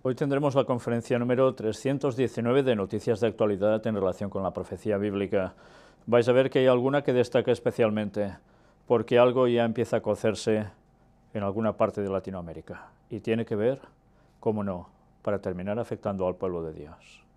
Hoy tendremos la conferencia número 319 de Noticias de Actualidad en relación con la profecía bíblica. Vais a ver que hay alguna que destaca especialmente, porque algo ya empieza a cocerse en alguna parte de Latinoamérica. Y tiene que ver, cómo no, para terminar afectando al pueblo de Dios.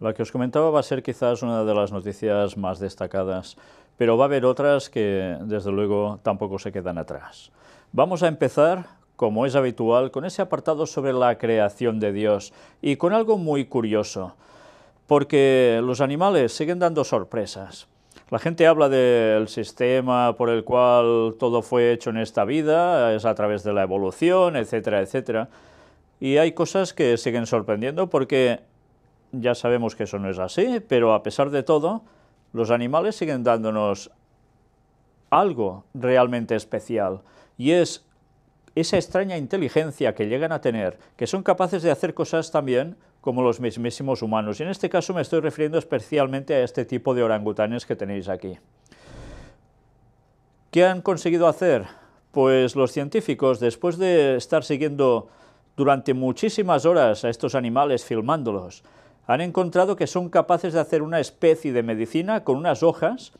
La que os comentaba va a ser quizás una de las noticias más destacadas, pero va a haber otras que desde luego tampoco se quedan atrás. Vamos a empezar, como es habitual, con ese apartado sobre la creación de Dios y con algo muy curioso, porque los animales siguen dando sorpresas. La gente habla del sistema por el cual todo fue hecho en esta vida, es a través de la evolución, etcétera, etcétera. Y hay cosas que siguen sorprendiendo porque ya sabemos que eso no es así, pero a pesar de todo, los animales siguen dándonos algo realmente especial, y es esa extraña inteligencia que llegan a tener, que son capaces de hacer cosas también como los mismísimos humanos. Y en este caso me estoy refiriendo especialmente a este tipo de orangutanes que tenéis aquí. ¿Qué han conseguido hacer? Pues los científicos, después de estar siguiendo durante muchísimas horas a estos animales, filmándolos, han encontrado que son capaces de hacer una especie de medicina con unas hojas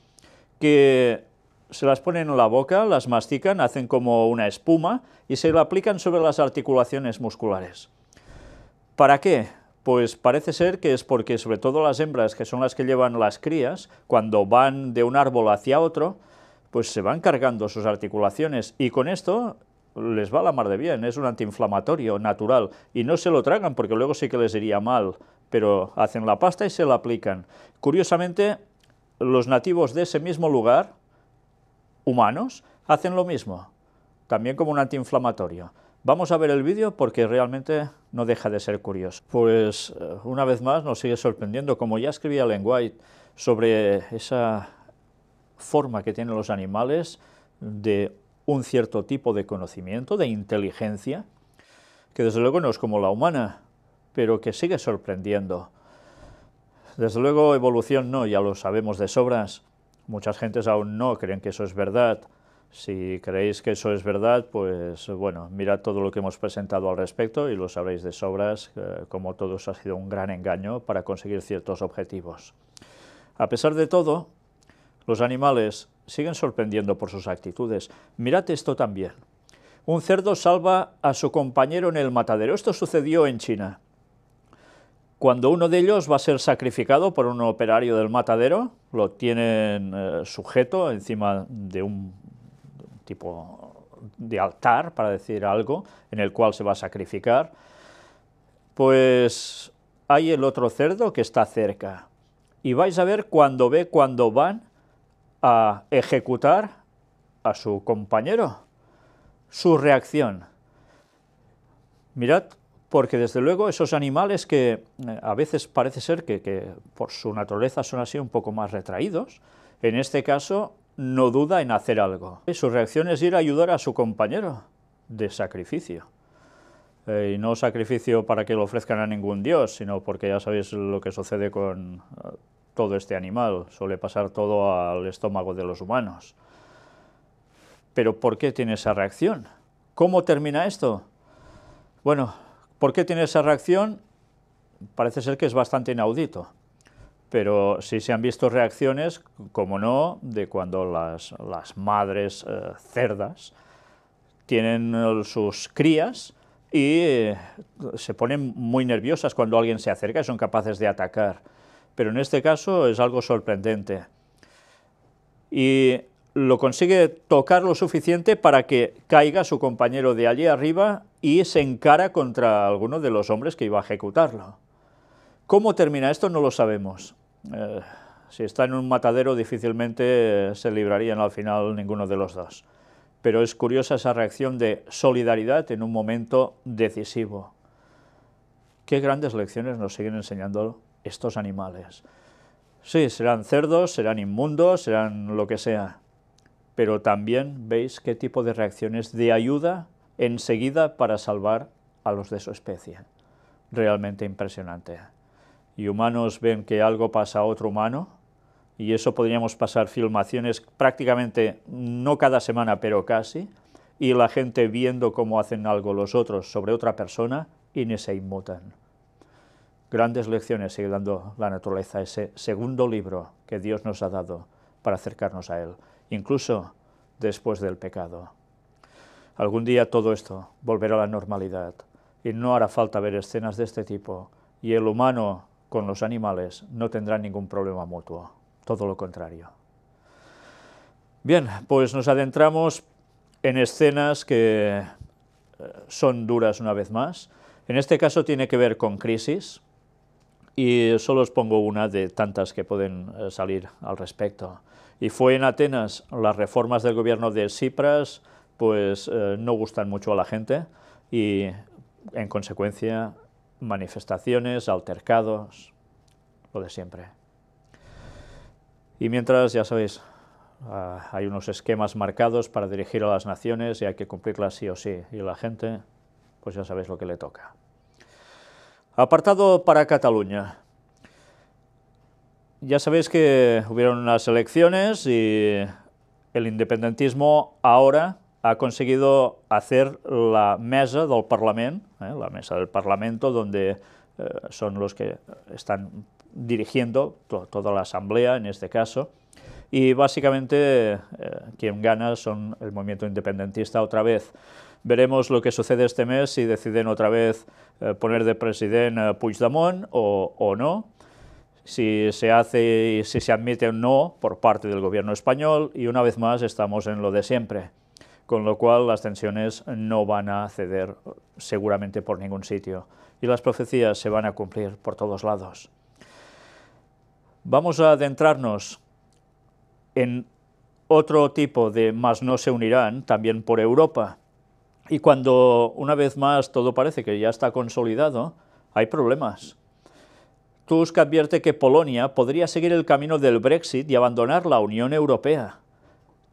que se las ponen en la boca, las mastican, hacen como una espuma y se la aplican sobre las articulaciones musculares. ¿Para qué? Pues parece ser que es porque sobre todo las hembras, que son las que llevan las crías, cuando van de un árbol hacia otro, pues se van cargando sus articulaciones y con esto les va la mar de bien, es un antiinflamatorio natural y no se lo tragan porque luego sí que les iría mal pero hacen la pasta y se la aplican. Curiosamente, los nativos de ese mismo lugar, humanos, hacen lo mismo, también como un antiinflamatorio. Vamos a ver el vídeo porque realmente no deja de ser curioso. Pues eh, una vez más nos sigue sorprendiendo, como ya escribía Len White, sobre esa forma que tienen los animales de un cierto tipo de conocimiento, de inteligencia, que desde luego no es como la humana, pero que sigue sorprendiendo. Desde luego, evolución no, ya lo sabemos de sobras. Muchas gentes aún no creen que eso es verdad. Si creéis que eso es verdad, pues bueno, mirad todo lo que hemos presentado al respecto y lo sabréis de sobras, eh, como todo eso ha sido un gran engaño para conseguir ciertos objetivos. A pesar de todo, los animales siguen sorprendiendo por sus actitudes. Mirad esto también. Un cerdo salva a su compañero en el matadero. Esto sucedió en China cuando uno de ellos va a ser sacrificado por un operario del matadero, lo tienen eh, sujeto encima de un tipo de altar, para decir algo, en el cual se va a sacrificar, pues hay el otro cerdo que está cerca. Y vais a ver cuando ve cuando van a ejecutar a su compañero, su reacción. Mirad porque desde luego esos animales que eh, a veces parece ser que, por su naturaleza son así un poco más retraídos, en este caso no duda en hacer algo. Su reacción es ir a ayudar a su compañero de sacrificio. Eh, y no sacrificio para que lo ofrezcan a ningún dios, sino porque ya sabéis lo que sucede con eh, todo este animal, suele pasar todo al estómago de los humanos. Pero ¿por qué tiene esa reacción? ¿Cómo termina esto? Bueno, ¿Por qué tiene esa reacción? Parece ser que es bastante inaudito, pero sí se han visto reacciones, como no, de cuando las, madres eh, cerdas tienen sus crías y se ponen muy nerviosas cuando alguien se acerca y son capaces de atacar. Pero en este caso es algo sorprendente. Y lo consigue tocar lo suficiente para que caiga su compañero de allí arriba y se encara contra alguno de los hombres que iba a ejecutarlo. ¿Cómo termina esto? No lo sabemos. Eh, si está en un matadero difícilmente se librarían al final ninguno de los dos. Pero es curiosa esa reacción de solidaridad en un momento decisivo. Qué grandes lecciones nos siguen enseñando estos animales. Sí, serán cerdos, serán inmundos, serán lo que sea, pero también veis qué tipo de reacciones de ayuda enseguida para salvar a los de su especie. Realmente impresionante. Y humanos ven que algo pasa a otro humano, y eso podríamos pasar filmaciones prácticamente, no cada semana, pero casi, y la gente viendo cómo hacen algo los otros sobre otra persona y ni se inmutan. Grandes lecciones sigue dando la naturaleza, ese segundo libro que Dios nos ha dado para acercarnos a Él, incluso después del pecado. Algún día todo esto volverá a la normalidad y no hará falta ver escenas de este tipo y el humano con los animales no tendrá ningún problema mutuo, todo lo contrario. Bien, pues nos adentramos en escenas que eh, son duras una vez más. En este caso tiene que ver con crisis, y solo os pongo una de tantas que pueden eh, salir al respecto. Y fue en Atenas, las reformas del gobierno de Cipras pues eh, no gustan mucho a la gente y en consecuencia manifestaciones, altercados, lo de siempre. Y mientras, ya sabéis, ah, hay unos esquemas marcados para dirigir a las naciones y hay que cumplirlas sí o sí, y la gente, pues ya sabéis lo que le toca. Apartado para Cataluña. Ya sabéis que hubieron unas elecciones y el independentismo ahora ha conseguido hacer la mesa del Parlamento, ¿eh? la mesa del Parlamento, donde eh, son los que están dirigiendo toda la asamblea en este caso, y básicamente eh, quien gana son el movimiento independentista otra vez. Veremos lo que sucede este mes si deciden otra vez eh, poner de presidente a Puigdemont o, o no, si se hace y si se admite o no por parte del gobierno español y una vez más estamos en lo de siempre, con lo cual las tensiones no van a ceder seguramente por ningún sitio y las profecías se van a cumplir por todos lados. Vamos a adentrarnos en otro tipo de más no se unirán, también por Europa, y cuando una vez más todo parece que ya está consolidado, hay problemas. Tusk advierte que Polonia podría seguir el camino del Brexit y abandonar la Unión Europea.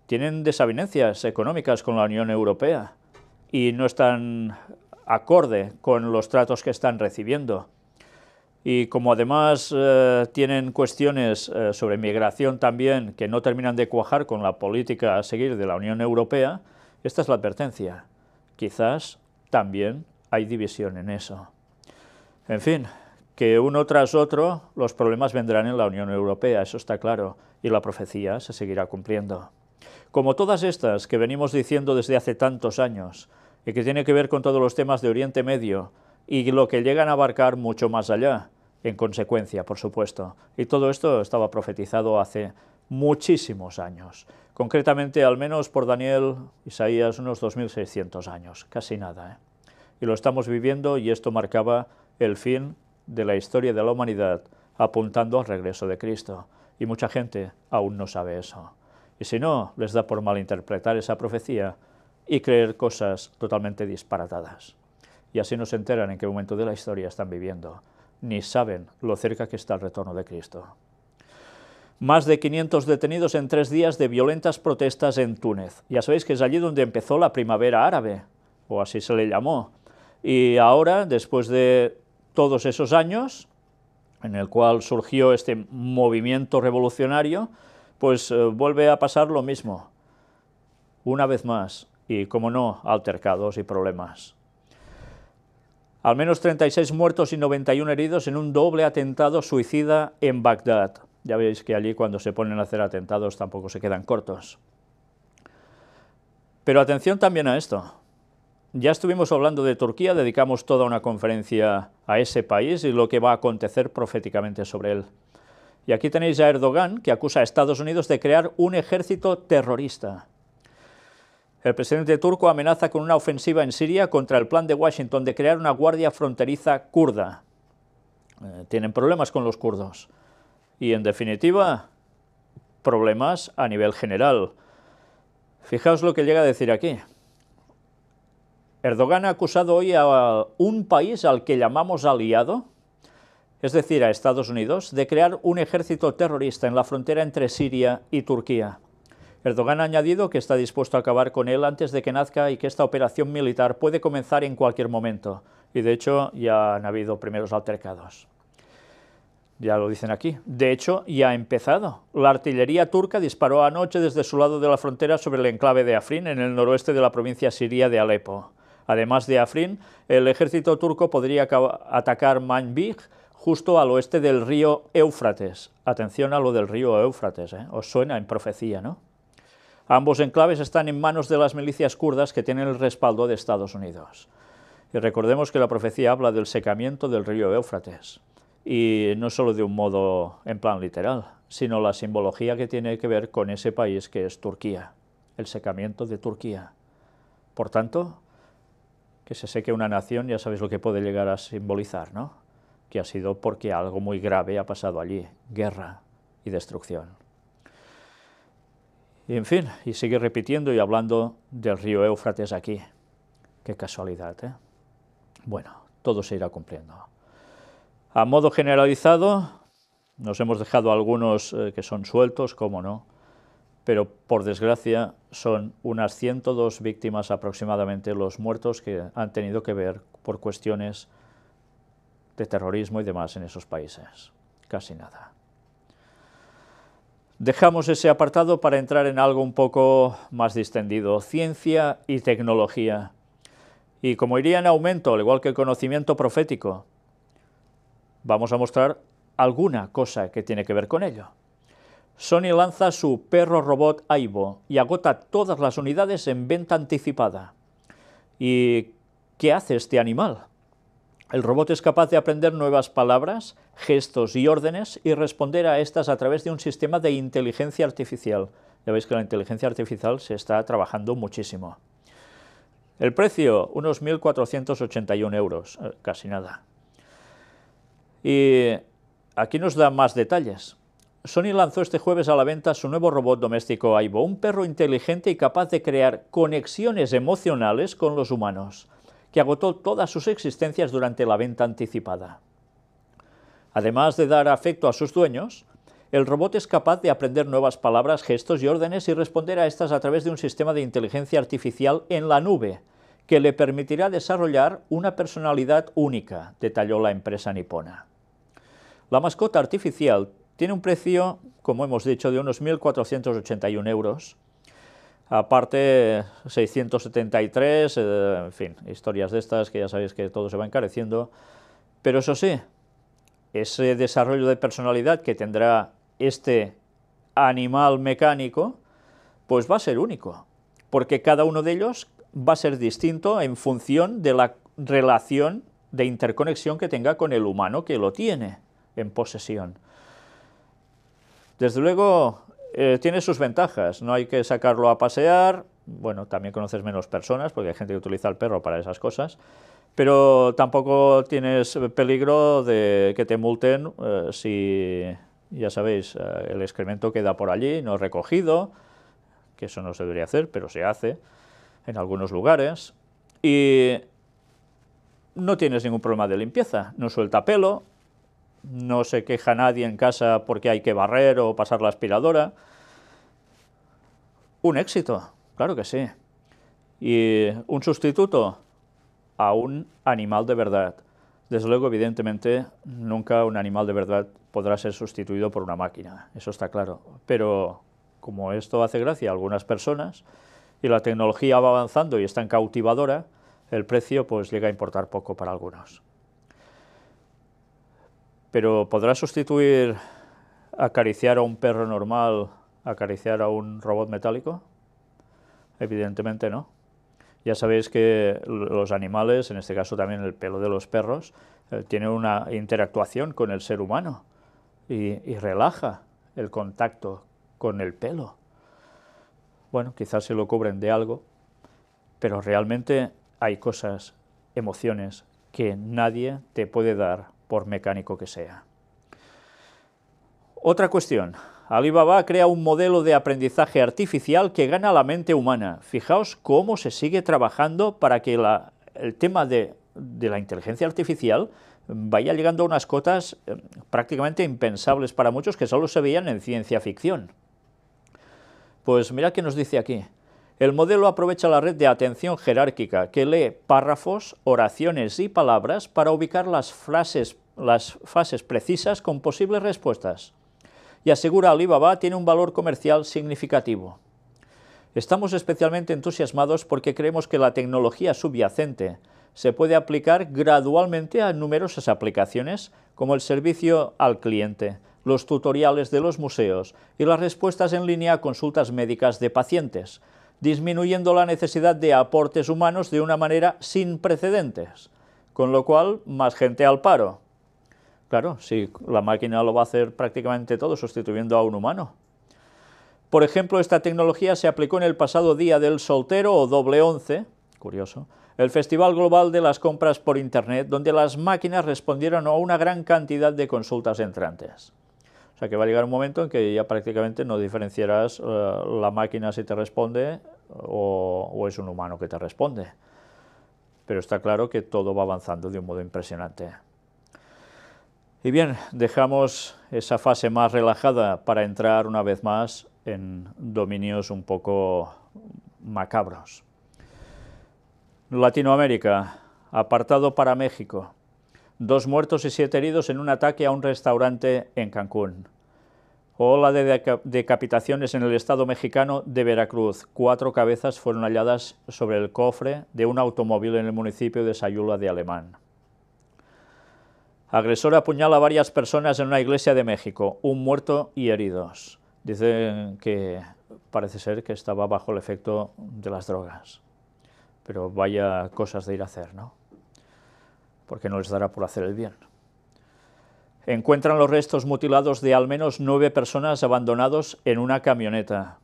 Tienen desavenencias económicas con la Unión Europea y no están acorde con los tratos que están recibiendo. Y como además eh, tienen cuestiones eh, sobre migración también que no terminan de cuajar con la política a seguir de la Unión Europea, esta es la advertencia quizás también hay división en eso. En fin, que uno tras otro los problemas vendrán en la Unión Europea, eso está claro, y la profecía se seguirá cumpliendo. Como todas estas que venimos diciendo desde hace tantos años, y que tiene que ver con todos los temas de Oriente Medio, y lo que llegan a abarcar mucho más allá, en consecuencia, por supuesto. Y todo esto estaba profetizado hace muchísimos años concretamente al menos por Daniel, Isaías, unos 2.600 años, casi nada. ¿eh? Y lo estamos viviendo y esto marcaba el fin de la historia de la humanidad, apuntando al regreso de Cristo. Y mucha gente aún no sabe eso. Y si no, les da por malinterpretar esa profecía y creer cosas totalmente disparatadas. Y así no se enteran en qué momento de la historia están viviendo, ni saben lo cerca que está el retorno de Cristo. Más de 500 detenidos en tres días de violentas protestas en Túnez. Ya sabéis que es allí donde empezó la primavera árabe, o así se le llamó. Y ahora, después de todos esos años, en el cual surgió este movimiento revolucionario, pues eh, vuelve a pasar lo mismo, una vez más, y como no, altercados y problemas. Al menos 36 muertos y 91 heridos en un doble atentado suicida en Bagdad. Ya veis que allí cuando se ponen a hacer atentados tampoco se quedan cortos. Pero atención también a esto. Ya estuvimos hablando de Turquía, dedicamos toda una conferencia a ese país y lo que va a acontecer proféticamente sobre él. Y aquí tenéis a Erdogan, que acusa a Estados Unidos de crear un ejército terrorista. El presidente turco amenaza con una ofensiva en Siria contra el plan de Washington de crear una guardia fronteriza kurda. Eh, tienen problemas con los kurdos. Y en definitiva, problemas a nivel general. Fijaos lo que llega a decir aquí. Erdogan ha acusado hoy a un país al que llamamos aliado, es decir, a Estados Unidos, de crear un ejército terrorista en la frontera entre Siria y Turquía. Erdogan ha añadido que está dispuesto a acabar con él antes de que nazca y que esta operación militar puede comenzar en cualquier momento. Y de hecho ya han habido primeros altercados. Ya lo dicen aquí. De hecho, ya ha empezado. La artillería turca disparó anoche desde su lado de la frontera sobre el enclave de Afrin, en el noroeste de la provincia siria de Alepo. Además de Afrin, el ejército turco podría atacar Manbij, justo al oeste del río Éufrates. Atención a lo del río Éufrates, ¿eh? os suena en profecía, ¿no? Ambos enclaves están en manos de las milicias kurdas que tienen el respaldo de Estados Unidos. Y recordemos que la profecía habla del secamiento del río Éufrates y no solo de un modo en plan literal, sino la simbología que tiene que ver con ese país que es Turquía, el secamiento de Turquía. Por tanto, que se seque una nación, ya sabéis lo que puede llegar a simbolizar, ¿no? Que ha sido porque algo muy grave ha pasado allí, guerra y destrucción. Y en fin, y sigue repitiendo y hablando del río Éufrates aquí. Qué casualidad, ¿eh? Bueno, todo se irá cumpliendo. A modo generalizado, nos hemos dejado algunos eh, que son sueltos, cómo no, pero por desgracia son unas 102 víctimas aproximadamente los muertos que han tenido que ver por cuestiones de terrorismo y demás en esos países. Casi nada. Dejamos ese apartado para entrar en algo un poco más distendido, ciencia y tecnología. Y como iría en aumento, al igual que el conocimiento profético, vamos a mostrar alguna cosa que tiene que ver con ello. Sony lanza su perro robot Aibo y agota todas las unidades en venta anticipada. ¿Y qué hace este animal? El robot es capaz de aprender nuevas palabras, gestos y órdenes y responder a estas a través de un sistema de inteligencia artificial. Ya veis que la inteligencia artificial se está trabajando muchísimo. El precio, unos 1.481 euros, eh, casi nada. Y aquí nos da más detalles. Sony lanzó este jueves a la venta su nuevo robot doméstico Aibo, un perro inteligente y capaz de crear conexiones emocionales con los humanos, que agotó todas sus existencias durante la venta anticipada. Además de dar afecto a sus dueños, el robot es capaz de aprender nuevas palabras, gestos y órdenes y responder a estas a través de un sistema de inteligencia artificial en la nube, que le permitirá desarrollar una personalidad única, detalló la empresa nipona. La mascota artificial tiene un precio, como hemos dicho, de unos 1.481 euros, aparte 673, eh, en fin, historias de estas que ya sabéis que todo se va encareciendo, pero eso sí, ese desarrollo de personalidad que tendrá este animal mecánico, pues va a ser único, porque cada uno de ellos va a ser distinto en función de la relación de interconexión que tenga con el humano que lo tiene en posesión. Desde luego, eh, tiene sus ventajas, no hay que sacarlo a pasear, bueno, también conoces menos personas, porque hay gente que utiliza el perro para esas cosas, pero tampoco tienes peligro de que te multen eh, si, ya sabéis, eh, el excremento queda por allí, no recogido, que eso no se debería hacer, pero se hace en algunos lugares, y no tienes ningún problema de limpieza, no suelta pelo, no se queja nadie en casa porque hay que barrer o pasar la aspiradora. Un éxito, claro que sí. Y un sustituto a un animal de verdad. Desde luego, evidentemente, nunca un animal de verdad podrá ser sustituido por una máquina, eso está claro. Pero como esto hace gracia a algunas personas y la tecnología va avanzando y está en cautivadora, el precio pues llega a importar poco para algunos. Pero ¿podrá sustituir acariciar a un perro normal, acariciar a un robot metálico? Evidentemente no. Ya sabéis que los animales, en este caso también el pelo de los perros, eh, tienen una interactuación con el ser humano y, relaja el contacto con el pelo. Bueno, quizás se lo cubren de algo, pero realmente hay cosas, emociones, que nadie te puede dar por mecánico que sea. Otra cuestión. Alibaba crea un modelo de aprendizaje artificial que gana la mente humana. Fijaos cómo se sigue trabajando para que el tema de, la inteligencia artificial vaya llegando a unas cotas eh, prácticamente impensables para muchos que solo se veían en ciencia ficción. Pues mira qué nos dice aquí. El modelo aprovecha la red de atención jerárquica que lee párrafos, oraciones y palabras para ubicar las, frases, las fases precisas con posibles respuestas. Y asegura Alibaba tiene un valor comercial significativo. Estamos especialmente entusiasmados porque creemos que la tecnología subyacente, se puede aplicar gradualmente a numerosas aplicaciones, como el servicio al cliente, los tutoriales de los museos y las respuestas en línea a consultas médicas de pacientes, disminuyendo la necesidad de aportes humanos de una manera sin precedentes, con lo cual más gente al paro. Claro, si la máquina lo va a hacer prácticamente todo sustituyendo a un humano. Por ejemplo, esta tecnología se aplicó en el pasado Día del Soltero o Doble Once, curioso, el Festival Global de las Compras por Internet, donde las máquinas respondieron a una gran cantidad de consultas entrantes. O sea que va a llegar un momento en que ya prácticamente no diferenciarás eh, la máquina si te responde o, o es un humano que te responde. Pero está claro que todo va avanzando de un modo impresionante. Y bien, dejamos esa fase más relajada para entrar una vez más en dominios un poco macabros. Latinoamérica, apartado para México. Dos muertos y siete heridos en un ataque a un restaurante en Cancún. Ola de decapitaciones en el estado mexicano de Veracruz. Cuatro cabezas fueron halladas sobre el cofre de un automóvil en el municipio de Sayula de Alemán. Agresor apuñala a varias personas en una iglesia de México. Un muerto y heridos. Dicen que parece ser que estaba bajo el efecto de las drogas pero vaya cosas de ir a hacer, ¿no? Porque no les dará por hacer el bien. Encuentran los restos mutilados de al menos nueve personas abandonados en una camioneta.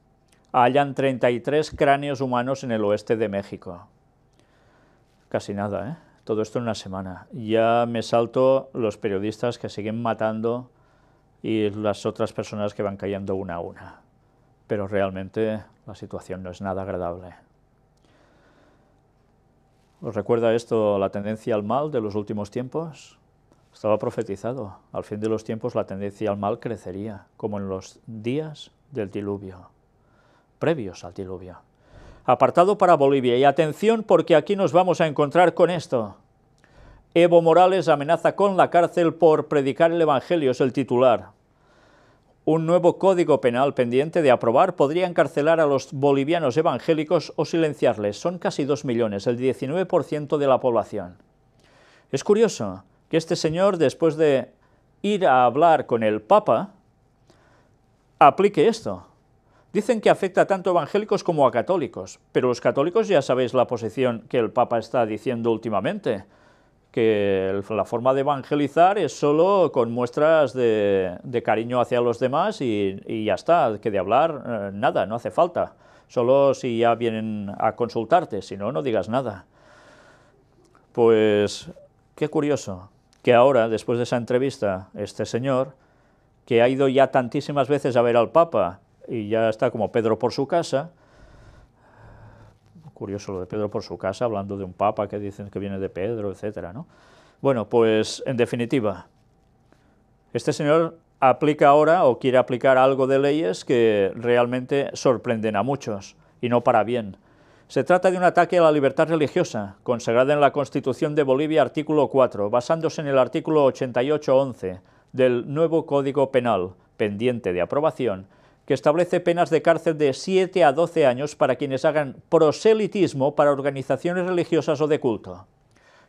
Hallan 33 cráneos humanos en el oeste de México. Casi nada, ¿eh? Todo esto en una semana. Ya me salto los periodistas que siguen matando y las otras personas que van cayendo una a una. Pero realmente la situación no es nada agradable. ¿Os recuerda esto la tendencia al mal de los últimos tiempos? Estaba profetizado. Al fin de los tiempos la tendencia al mal crecería, como en los días del diluvio, previos al diluvio. Apartado para Bolivia. Y atención porque aquí nos vamos a encontrar con esto. Evo Morales amenaza con la cárcel por predicar el Evangelio, es el titular. Un nuevo código penal pendiente de aprobar podría encarcelar a los bolivianos evangélicos o silenciarles. Son casi dos millones, el 19% de la población. Es curioso que este señor, después de ir a hablar con el Papa, aplique esto. Dicen que afecta tanto a evangélicos como a católicos, pero los católicos ya sabéis la posición que el Papa está diciendo últimamente que la forma de evangelizar es solo con muestras de, cariño hacia los demás y, ya está, que de hablar eh, nada, no hace falta, solo si ya vienen a consultarte, si no, no digas nada. Pues qué curioso que ahora, después de esa entrevista, este señor, que ha ido ya tantísimas veces a ver al Papa y ya está como Pedro por su casa, curioso lo de Pedro por su casa, hablando de un papa que dicen que viene de Pedro, etcétera, ¿no? Bueno, pues en definitiva, este señor aplica ahora o quiere aplicar algo de leyes que realmente sorprenden a muchos, y no para bien. Se trata de un ataque a la libertad religiosa, consagrada en la Constitución de Bolivia, artículo 4, basándose en el artículo 88.11 del nuevo Código Penal, pendiente de aprobación, que establece penas de cárcel de 7 a 12 años para quienes hagan proselitismo para organizaciones religiosas o de culto.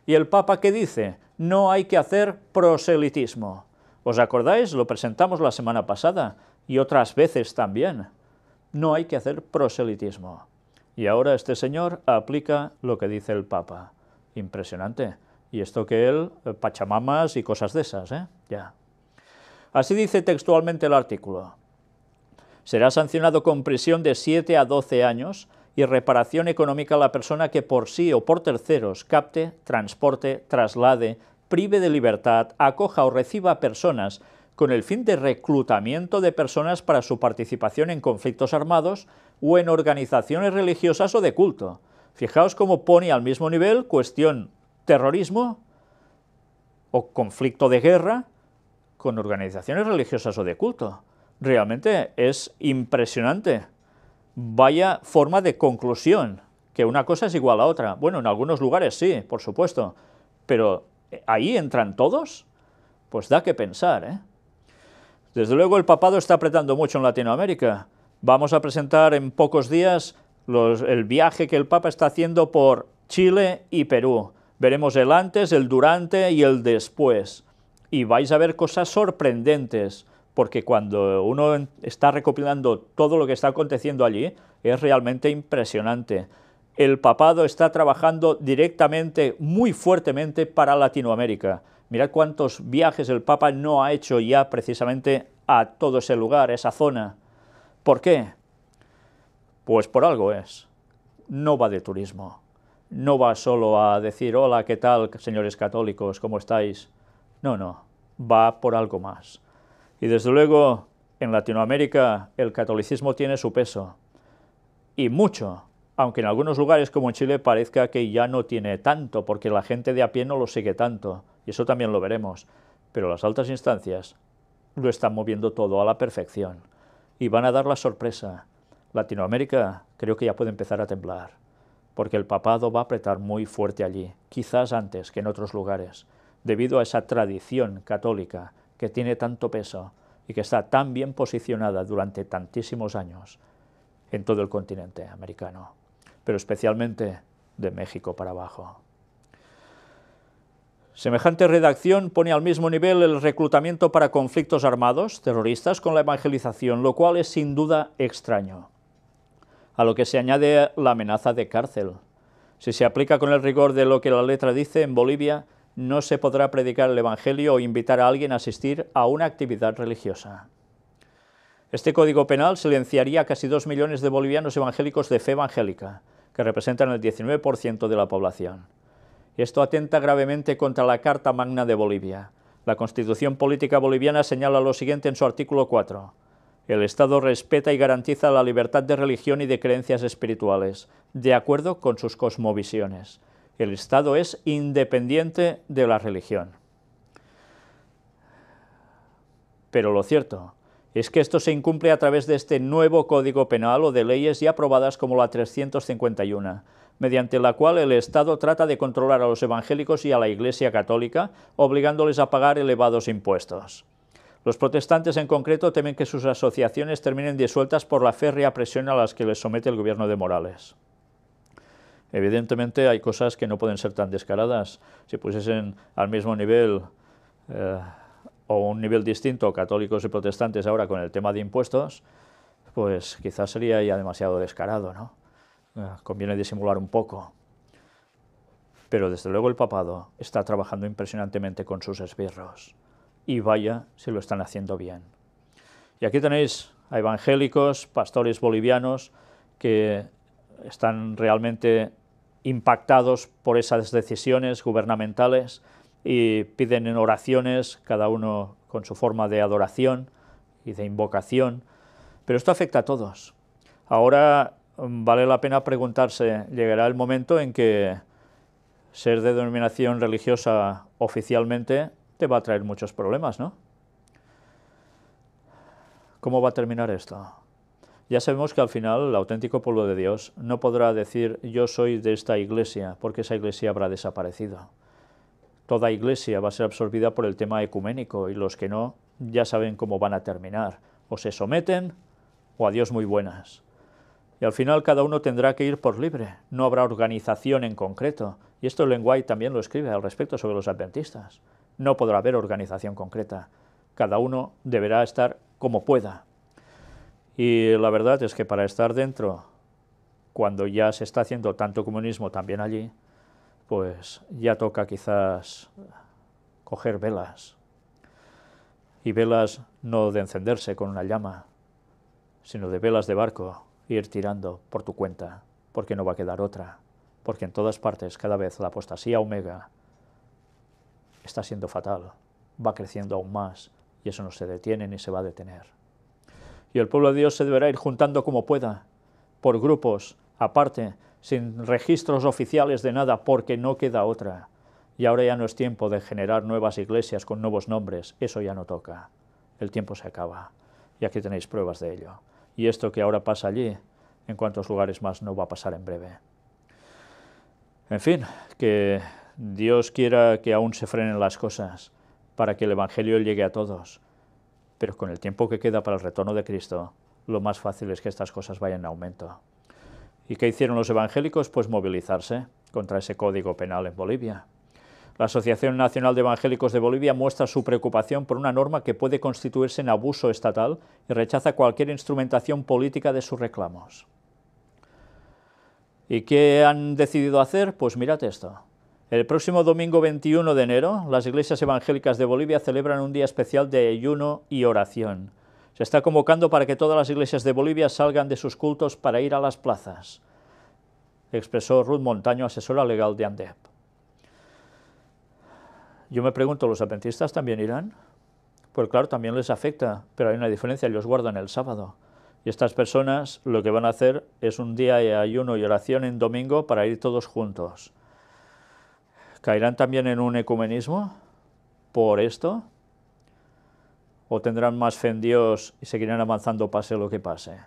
¿Y el Papa qué dice? No hay que hacer proselitismo. ¿Os acordáis? Lo presentamos la semana pasada y otras veces también. No hay que hacer proselitismo. Y ahora este señor aplica lo que dice el Papa. Impresionante. Y esto que él, eh, pachamamas y cosas de esas, ¿eh? Ya. Así dice textualmente el artículo. Será sancionado con prisión de 7 a 12 años y reparación económica a la persona que por sí o por terceros capte, transporte, traslade, prive de libertad, acoja o reciba personas con el fin de reclutamiento de personas para su participación en conflictos armados o en organizaciones religiosas o de culto. Fijaos cómo pone al mismo nivel cuestión terrorismo o conflicto de guerra con organizaciones religiosas o de culto. Realmente es impresionante. Vaya forma de conclusión, que una cosa es igual a otra. Bueno, en algunos lugares sí, por supuesto, pero ¿ahí entran todos? Pues da que pensar, ¿eh? Desde luego el papado está apretando mucho en Latinoamérica. Vamos a presentar en pocos días el viaje que el Papa está haciendo por Chile y Perú. Veremos el antes, el durante y el después. Y vais a ver cosas sorprendentes, porque cuando uno está recopilando todo lo que está aconteciendo allí, es realmente impresionante. El papado está trabajando directamente, muy fuertemente para Latinoamérica. Mirad cuántos viajes el Papa no ha hecho ya precisamente a todo ese lugar, esa zona. ¿Por qué? Pues por algo es. No va de turismo. No va solo a decir, hola, ¿qué tal, señores católicos? ¿Cómo estáis? No, no. Va por algo más. Y desde luego, en Latinoamérica el catolicismo tiene su peso. Y mucho, aunque en algunos lugares como en Chile parezca que ya no tiene tanto, porque la gente de a pie no lo sigue tanto y eso también lo veremos, pero las altas instancias lo están moviendo todo a la perfección y van a dar la sorpresa. Latinoamérica creo que ya puede empezar a temblar, porque el papado va a apretar muy fuerte allí, quizás antes que en otros lugares, debido a esa tradición católica que tiene tanto peso y que está tan bien posicionada durante tantísimos años en todo el continente americano, pero especialmente de México para abajo. Semejante redacción pone al mismo nivel el reclutamiento para conflictos armados, terroristas, con la evangelización, lo cual es sin duda extraño. A lo que se añade la amenaza de cárcel. Si se aplica con el rigor de lo que la letra dice, en Bolivia no se podrá predicar el Evangelio o invitar a alguien a asistir a una actividad religiosa. Este código penal silenciaría a casi dos millones de bolivianos evangélicos de fe evangélica, que representan el 19% de la población. Esto atenta gravemente contra la Carta Magna de Bolivia. La Constitución Política Boliviana señala lo siguiente en su artículo 4. El Estado respeta y garantiza la libertad de religión y de creencias espirituales, de acuerdo con sus cosmovisiones. El Estado es independiente de la religión. Pero lo cierto es que esto se incumple a través de este nuevo Código Penal o de leyes ya aprobadas como la 351, mediante la cual el Estado trata de controlar a los evangélicos y a la Iglesia católica, obligándoles a pagar elevados impuestos. Los protestantes en concreto temen que sus asociaciones terminen disueltas por la férrea presión a las que les somete el gobierno de Morales. Evidentemente hay cosas que no pueden ser tan descaradas. Si pusiesen al mismo nivel eh, o un nivel distinto católicos y protestantes ahora con el tema de impuestos, pues quizás sería ya demasiado descarado, ¿no? Ah, conviene disimular un poco. Pero desde luego el papado está trabajando impresionantemente con sus esbirros. Y vaya si lo están haciendo bien. Y aquí tenéis a evangélicos, pastores bolivianos, que están realmente impactados por esas decisiones gubernamentales y piden en oraciones, cada uno con su forma de adoración y de invocación. Pero esto afecta a todos. Ahora vale la pena preguntarse, ¿llegará el momento en que ser de denominación religiosa oficialmente te va a traer muchos problemas, ¿no? ¿Cómo va a terminar esto? Ya sabemos que al final el auténtico pueblo de Dios no podrá decir yo soy de esta iglesia, porque esa iglesia habrá desaparecido. Toda iglesia va a ser absorbida por el tema ecuménico y los que no ya saben cómo van a terminar. O se someten o adiós muy buenas. Y al final cada uno tendrá que ir por libre, no habrá organización en concreto. Y esto Lenguay también lo escribe al respecto sobre los adventistas. No podrá haber organización concreta. Cada uno deberá estar como pueda. Y la verdad es que para estar dentro cuando ya se está haciendo tanto comunismo también allí, pues ya toca quizás coger velas. Y velas no de encenderse con una llama, sino de velas de barco, ir tirando por tu cuenta, porque no va a quedar otra, porque en todas partes cada vez la apostasía omega está siendo fatal, va creciendo aún más, y eso no se detiene ni se va a detener. Y el pueblo de Dios se deberá ir juntando como pueda, por grupos, aparte, sin registros oficiales de nada, porque no queda otra. Y ahora ya no es tiempo de generar nuevas iglesias con nuevos nombres, eso ya no toca. El tiempo se acaba. Y aquí tenéis pruebas de ello. Y esto que ahora pasa allí, en cuantos lugares más no va a pasar en breve. En fin, que Dios quiera que aún se frenen las cosas para que el Evangelio llegue a todos. Pero con el tiempo que queda para el retorno de Cristo, lo más fácil es que estas cosas vayan en aumento. ¿Y qué hicieron los evangélicos? Pues movilizarse contra ese código penal en Bolivia. La Asociación Nacional de Evangélicos de Bolivia muestra su preocupación por una norma que puede constituirse en abuso estatal y rechaza cualquier instrumentación política de sus reclamos. ¿Y qué han decidido hacer? Pues mirad esto. El próximo domingo 21 de enero, las iglesias evangélicas de Bolivia celebran un día especial de ayuno y oración. Se está convocando para que todas las iglesias de Bolivia salgan de sus cultos para ir a las plazas, expresó Ruth Montaño, asesora legal de ANDEP. Yo me pregunto, ¿los adventistas también irán? Pues claro, también les afecta, pero hay una diferencia, ellos guardan el sábado. Y estas personas lo que van a hacer es un día de ayuno y oración en domingo para ir todos juntos. ¿Caerán también en un ecumenismo por esto? ¿O tendrán más fe en Dios y seguirán avanzando pase lo que pase?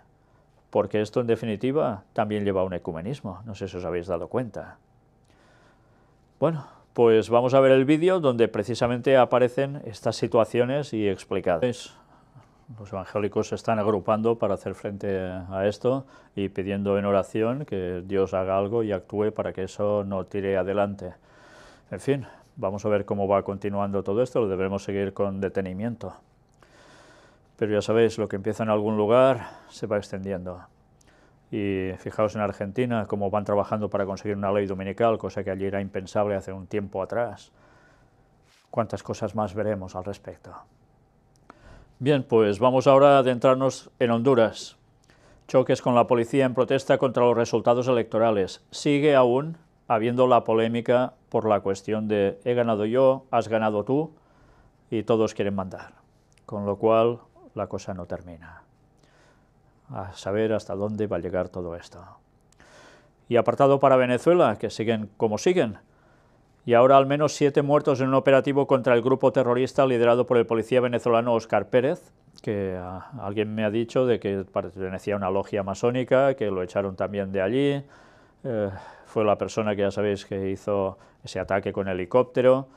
Porque esto en definitiva también lleva a un ecumenismo, no sé si os habéis dado cuenta. Bueno, pues vamos a ver el vídeo donde precisamente aparecen estas situaciones y explicadas. Los evangélicos se están agrupando para hacer frente a esto y pidiendo en oración que Dios haga algo y actúe para que eso no tire adelante. En fin, vamos a ver cómo va continuando todo esto, lo debemos seguir con detenimiento. Pero ya sabéis, lo que empieza en algún lugar se va extendiendo. Y fijaos en Argentina cómo van trabajando para conseguir una ley dominical, cosa que allí era impensable hace un tiempo atrás. Cuántas cosas más veremos al respecto. Bien, pues vamos ahora a adentrarnos en Honduras. Choques con la policía en protesta contra los resultados electorales. Sigue aún habiendo la polémica por la cuestión de he ganado yo, has ganado tú, y todos quieren mandar. Con lo cual la cosa no termina a saber hasta dónde va a llegar todo esto. Y apartado para Venezuela, que siguen como siguen. Y ahora al menos siete muertos en un operativo contra el grupo terrorista liderado por el policía venezolano Oscar Pérez, que ah, alguien me ha dicho de que pertenecía a una logia masónica, que lo echaron también de allí. Eh, fue la persona que ya sabéis que hizo ese ataque con helicóptero.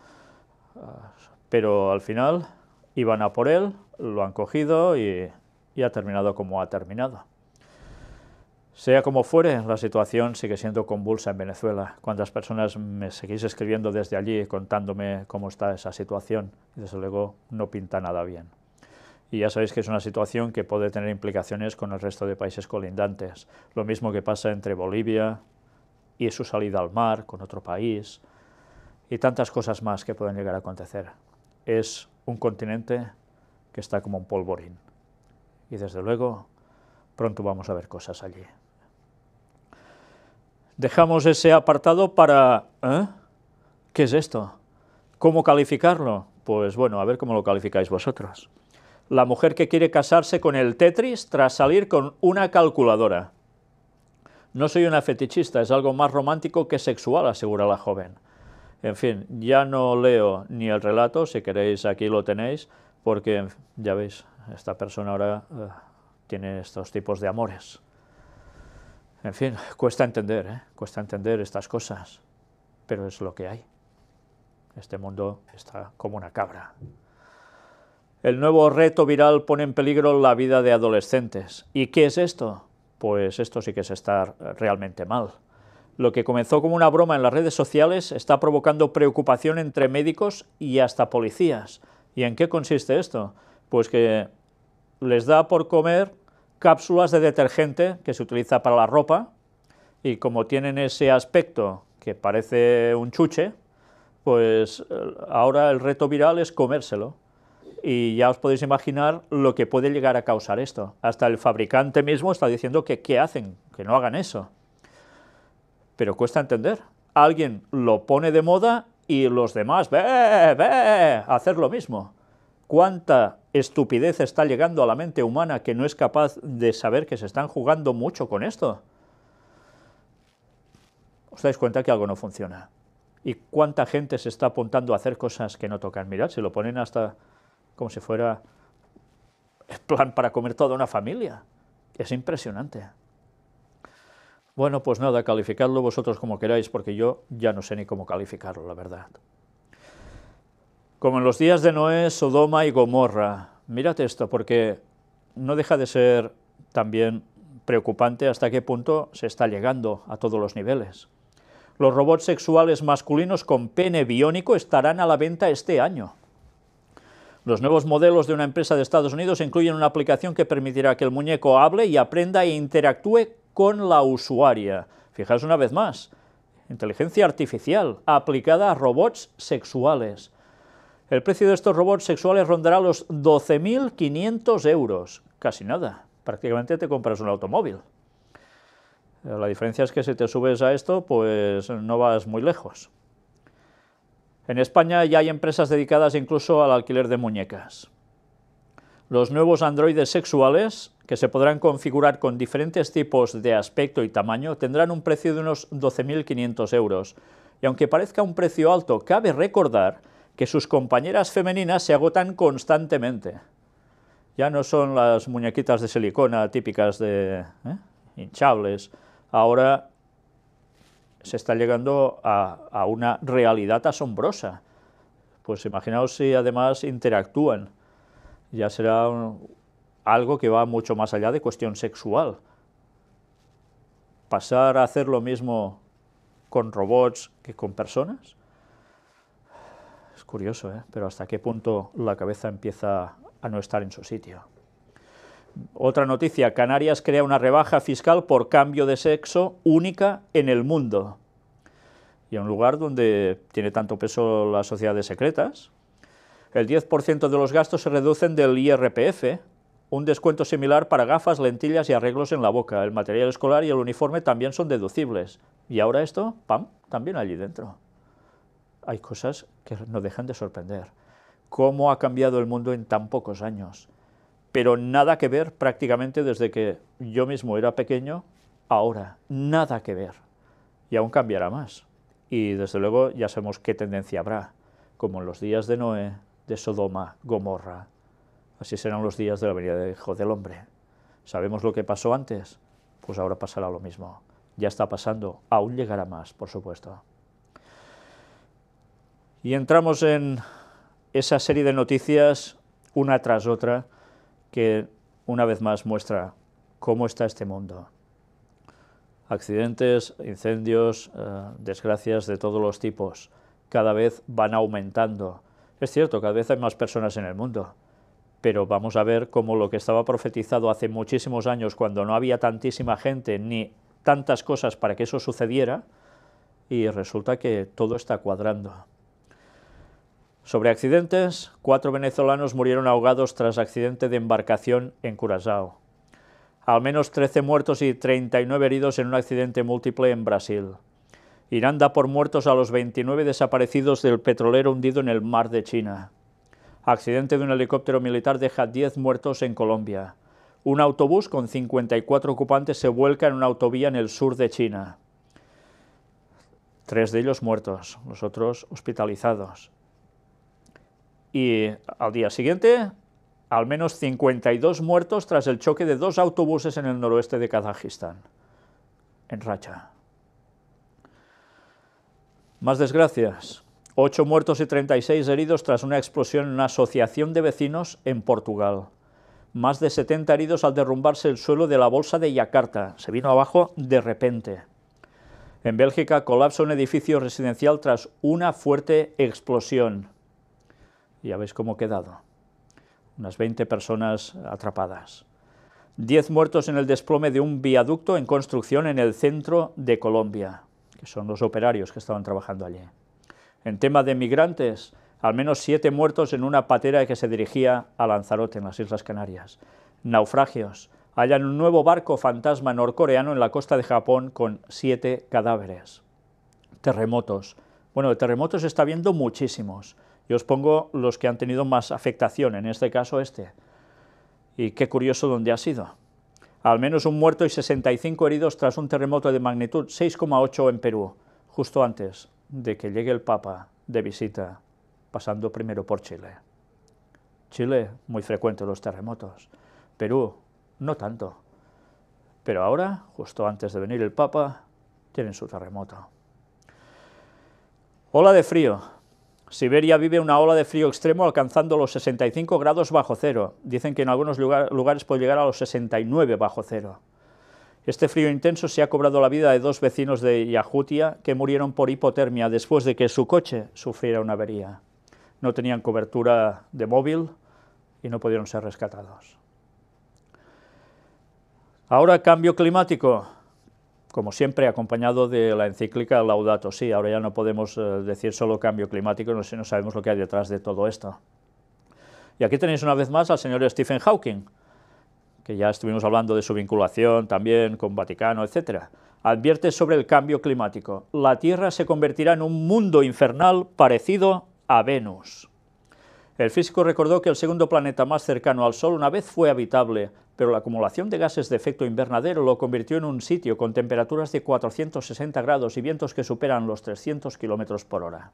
Ah, pero al final iban a por él, lo han cogido y y ha terminado como ha terminado. Sea como fuere, la situación sigue siendo convulsa en Venezuela. Cuántas personas me seguís escribiendo desde allí contándome cómo está esa situación, desde luego no pinta nada bien. Y ya sabéis que es una situación que puede tener implicaciones con el resto de países colindantes. Lo mismo que pasa entre Bolivia y su salida al mar con otro país, y tantas cosas más que pueden llegar a acontecer. Es un continente que está como un polvorín y desde luego pronto vamos a ver cosas allí. Dejamos ese apartado para... ¿eh? ¿Qué es esto? ¿Cómo calificarlo? Pues bueno, a ver cómo lo calificáis vosotros. La mujer que quiere casarse con el Tetris tras salir con una calculadora. No soy una fetichista, es algo más romántico que sexual, asegura la joven. En fin, ya no leo ni el relato, si queréis aquí lo tenéis, porque ya veis, esta persona ahora eh, tiene estos tipos de amores. En fin, cuesta entender, ¿eh? cuesta entender estas cosas, pero es lo que hay. Este mundo está como una cabra. El nuevo reto viral pone en peligro la vida de adolescentes. ¿Y qué es esto? Pues esto sí que es estar realmente mal. Lo que comenzó como una broma en las redes sociales está provocando preocupación entre médicos y hasta policías. ¿Y en qué consiste esto? Pues que les da por comer cápsulas de detergente que se utiliza para la ropa, y como tienen ese aspecto que parece un chuche, pues eh, ahora el reto viral es comérselo. Y ya os podéis imaginar lo que puede llegar a causar esto. Hasta el fabricante mismo está diciendo que qué hacen, que no hagan eso. Pero cuesta entender. Alguien lo pone de moda y los demás, ve, ve, hacer lo mismo. ¿Cuánta estupidez está llegando a la mente humana que no es capaz de saber que se están jugando mucho con esto? Os dais cuenta que algo no funciona. ¿Y cuánta gente se está apuntando a hacer cosas que no tocan? Mirad, se lo ponen hasta como si fuera el plan para comer toda una familia. Es impresionante. Bueno, pues nada, calificadlo vosotros como queráis, porque yo ya no sé ni cómo calificarlo, la verdad. Como en los días de Noé, Sodoma y Gomorra. Mirad esto, porque no deja de ser también preocupante hasta qué punto se está llegando a todos los niveles. Los robots sexuales masculinos con pene biónico estarán a la venta este año. Los nuevos modelos de una empresa de Estados Unidos incluyen una aplicación que permitirá que el muñeco hable y aprenda e interactúe con la usuaria. Fijaos una vez más, inteligencia artificial aplicada a robots sexuales. El precio de estos robots sexuales rondará los 12.500 euros, casi nada, prácticamente te compras un automóvil. La diferencia es que si te subes a esto, pues no vas muy lejos. En España ya hay empresas dedicadas incluso al alquiler de muñecas. Los nuevos androides sexuales, que se podrán configurar con diferentes tipos de aspecto y tamaño, tendrán un precio de unos 12.500 euros. Y aunque parezca un precio alto, cabe recordar que sus compañeras femeninas se agotan constantemente. Ya no son las muñequitas de silicona típicas de ¿eh? hinchables, ahora se está llegando a, una realidad asombrosa. Pues imaginaos si además interactúan, ya será algo que va mucho más allá de cuestión sexual. Pasar a hacer lo mismo con robots que con personas, curioso, ¿eh? pero hasta qué punto la cabeza empieza a no estar en su sitio. Otra noticia, Canarias crea una rebaja fiscal por cambio de sexo única en el mundo. Y en un lugar donde tiene tanto peso las sociedades secretas, el 10% de los gastos se reducen del IRPF, un descuento similar para gafas, lentillas y arreglos en la boca. El material escolar y el uniforme también son deducibles. Y ahora esto, ¡pam!, también allí dentro. Hay cosas que no dejan de sorprender. ¿Cómo ha cambiado el mundo en tan pocos años? pero nada que ver prácticamente desde que yo mismo era pequeño, ahora, nada que ver. Y aún cambiará más. Y desde luego ya sabemos qué tendencia habrá, como en los días de Noé, de Sodoma, Gomorra. Así serán los días de la venida del Hijo del Hombre. ¿Sabemos lo que pasó antes? Pues ahora pasará lo mismo. Ya está pasando, aún llegará más, por supuesto. Y entramos en esa serie de noticias, una tras otra, que una vez más muestra cómo está este mundo. Accidentes, incendios, eh, desgracias de todos los tipos, cada vez van aumentando. Es cierto, cada vez hay más personas en el mundo, pero vamos a ver cómo lo que estaba profetizado hace muchísimos años, cuando no había tantísima gente ni tantas cosas para que eso sucediera, y resulta que todo está cuadrando. Sobre accidentes, cuatro venezolanos murieron ahogados tras accidente de embarcación en Curazao. Al menos 13 muertos y 39 heridos en un accidente múltiple en Brasil. Irán da por muertos a los 29 desaparecidos del petrolero hundido en el mar de China. Accidente de un helicóptero militar deja 10 muertos en Colombia. Un autobús con 54 ocupantes se vuelca en una autovía en el sur de China. Tres de ellos muertos, los otros hospitalizados y al día siguiente al menos 52 muertos tras el choque de dos autobuses en el noroeste de Kazajistán, en Racha. Más desgracias. Ocho muertos y 36 heridos tras una explosión en una asociación de vecinos en Portugal. Más de 70 heridos al derrumbarse el suelo de la bolsa de Yakarta. Se vino abajo de repente. En Bélgica colapsa un edificio residencial tras una fuerte explosión. Ya veis cómo ha quedado. Unas 20 personas atrapadas. 10 muertos en el desplome de un viaducto en construcción en el centro de Colombia, que son los operarios que estaban trabajando allí. En tema de migrantes, al menos siete muertos en una patera que se dirigía a Lanzarote, en las Islas Canarias. Naufragios. Hallan un nuevo barco fantasma norcoreano en la costa de Japón con siete cadáveres. Terremotos. Bueno, de terremotos está habiendo muchísimos. Yo os pongo los que han tenido más afectación, en este caso este. Y qué curioso dónde ha sido. Al menos un muerto y 65 heridos tras un terremoto de magnitud 6,8 en Perú, justo antes de que llegue el Papa de visita, pasando primero por Chile. Chile, muy frecuente los terremotos. Perú, no tanto. Pero ahora, justo antes de venir el Papa, tienen su terremoto. Ola de frío. Siberia vive una ola de frío extremo alcanzando los 65 grados bajo cero. Dicen que en algunos lugares puede llegar a los 69 bajo cero. Este frío intenso se ha cobrado la vida de dos vecinos de Yajutia que murieron por hipotermia después de que su coche sufriera una avería. No tenían cobertura de móvil y no pudieron ser rescatados. Ahora cambio climático como siempre, acompañado de la encíclica Laudato Si. Ahora ya no podemos eh, decir solo cambio climático, no, no sabemos lo que hay detrás de todo esto. Y aquí tenéis una vez más al señor Stephen Hawking, que ya estuvimos hablando de su vinculación también con Vaticano, etc. Advierte sobre el cambio climático. La Tierra se convertirá en un mundo infernal parecido a Venus. El físico recordó que el segundo planeta más cercano al Sol una vez fue habitable, pero la acumulación de gases de efecto invernadero lo convirtió en un sitio con temperaturas de 460 grados y vientos que superan los 300 kilómetros por hora.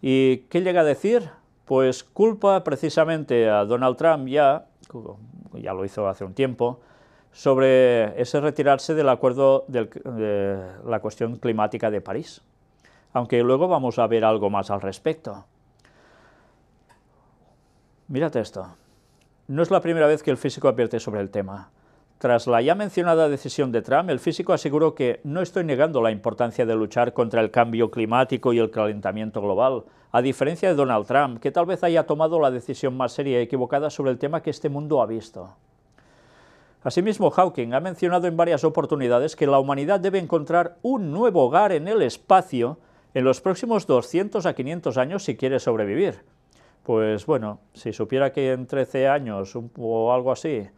¿Y qué llega a decir? Pues culpa precisamente a Donald Trump ya, ya lo hizo hace un tiempo, sobre ese retirarse del acuerdo de la cuestión climática de París. Aunque luego vamos a ver algo más al respecto. Mírate esto. No es la primera vez que el físico advierte sobre el tema. Tras la ya mencionada decisión de Trump, el físico aseguró que no estoy negando la importancia de luchar contra el cambio climático y el calentamiento global, a diferencia de Donald Trump, que tal vez haya tomado la decisión más seria y equivocada sobre el tema que este mundo ha visto. Asimismo, Hawking ha mencionado en varias oportunidades que la humanidad debe encontrar un nuevo hogar en el espacio en los próximos 200 a 500 años si quiere sobrevivir pues bueno, si supiera que en 13 años o algo así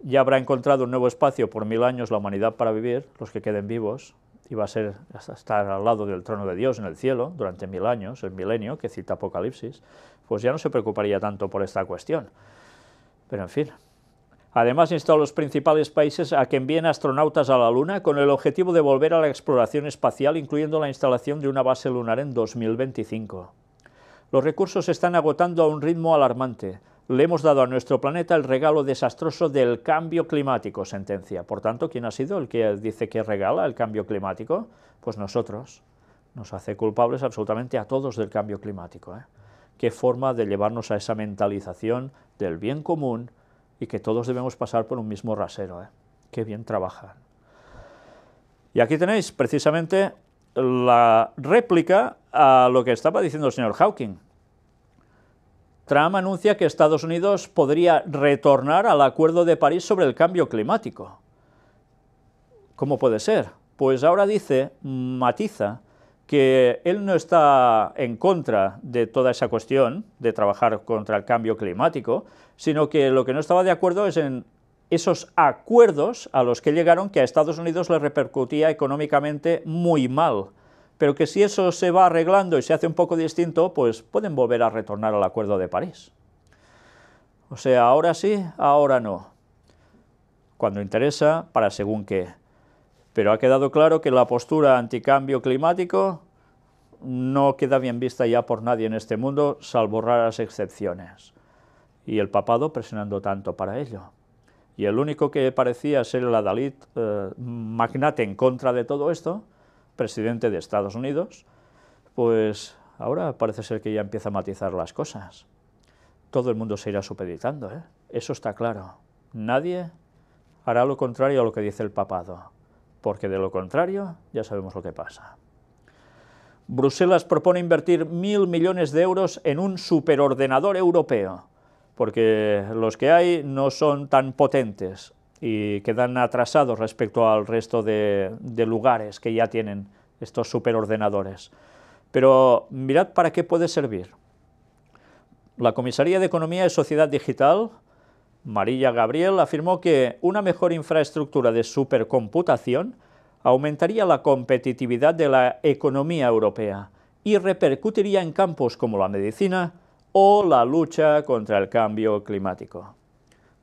ya habrá encontrado un nuevo espacio por mil años la humanidad para vivir, los que queden vivos, y va a ser hasta estar al lado del trono de Dios en el cielo durante mil años, el milenio que cita Apocalipsis, pues ya no se preocuparía tanto por esta cuestión. Pero en fin. Además, instó a los principales países a que envíen astronautas a la Luna con el objetivo de volver a la exploración espacial, incluyendo la instalación de una base lunar en 2025. Los recursos se están agotando a un ritmo alarmante. Le hemos dado a nuestro planeta el regalo desastroso del cambio climático, sentencia. Por tanto, ¿quién ha sido el que dice que regala el cambio climático? Pues nosotros. Nos hace culpables absolutamente a todos del cambio climático. ¿eh? Qué forma de llevarnos a esa mentalización del bien común y que todos debemos pasar por un mismo rasero. ¿eh? Qué bien trabajan. Y aquí tenéis precisamente la réplica a lo que estaba diciendo el señor Hawking. Trump anuncia que Estados Unidos podría retornar al Acuerdo de París sobre el cambio climático. ¿Cómo puede ser? Pues ahora dice, matiza, que él no está en contra de toda esa cuestión de trabajar contra el cambio climático, sino que lo que no estaba de acuerdo es en esos acuerdos a los que llegaron que a Estados Unidos le repercutía económicamente muy mal, pero que si eso se va arreglando y se hace un poco distinto, pues pueden volver a retornar al Acuerdo de París. O sea, ahora sí, ahora no. Cuando interesa, para según qué. Pero ha quedado claro que la postura anticambio climático no queda bien vista ya por nadie en este mundo, salvo raras excepciones. Y el papado presionando tanto para ello y el único que parecía ser el adalid eh, magnate en contra de todo esto, presidente de Estados Unidos, pues ahora parece ser que ya empieza a matizar las cosas. Todo el mundo se irá supeditando, ¿eh? eso está claro. Nadie hará lo contrario a lo que dice el papado, porque de lo contrario ya sabemos lo que pasa. Bruselas propone invertir mil millones de euros en un superordenador europeo porque los que hay no son tan potentes y quedan atrasados respecto al resto de, lugares que ya tienen estos superordenadores. Pero mirad para qué puede servir. La Comisaría de Economía y Sociedad Digital, Marilla Gabriel, afirmó que una mejor infraestructura de supercomputación aumentaría la competitividad de la economía europea y repercutiría en campos como la medicina o la lucha contra el cambio climático.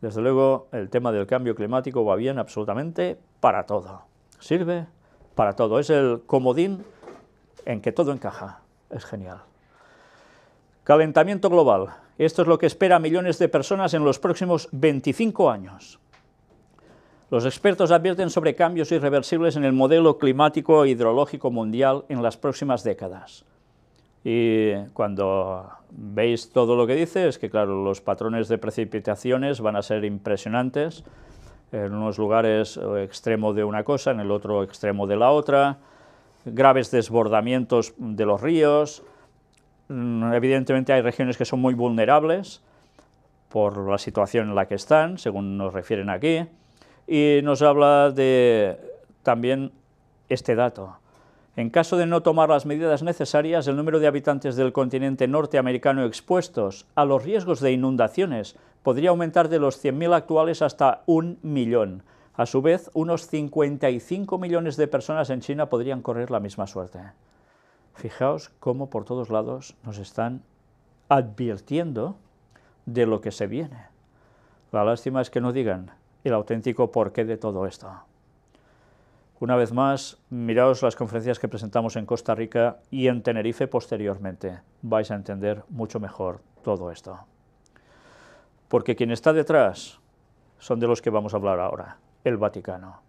Desde luego, el tema del cambio climático va bien absolutamente para todo. Sirve para todo. Es el comodín en que todo encaja. Es genial. Calentamiento global. Esto es lo que espera a millones de personas en los próximos 25 años. Los expertos advierten sobre cambios irreversibles en el modelo climático e hidrológico mundial en las próximas décadas. Y cuando veis todo lo que dice, es que claro, los patrones de precipitaciones van a ser impresionantes, en unos lugares eh, extremo de una cosa, en el otro extremo de la otra, graves desbordamientos de los ríos, mm, evidentemente hay regiones que son muy vulnerables por la situación en la que están, según nos refieren aquí, y nos habla de también este dato. En caso de no tomar las medidas necesarias, el número de habitantes del continente norteamericano expuestos a los riesgos de inundaciones podría aumentar de los 100.000 actuales hasta un millón. A su vez, unos 55 millones de personas en China podrían correr la misma suerte. Fijaos cómo por todos lados nos están advirtiendo de lo que se viene. La lástima es que no digan el auténtico porqué de todo esto. Una vez más, miraos las conferencias que presentamos en Costa Rica y en Tenerife posteriormente. Vais a entender mucho mejor todo esto porque quien está detrás son de los que vamos a hablar ahora, el Vaticano.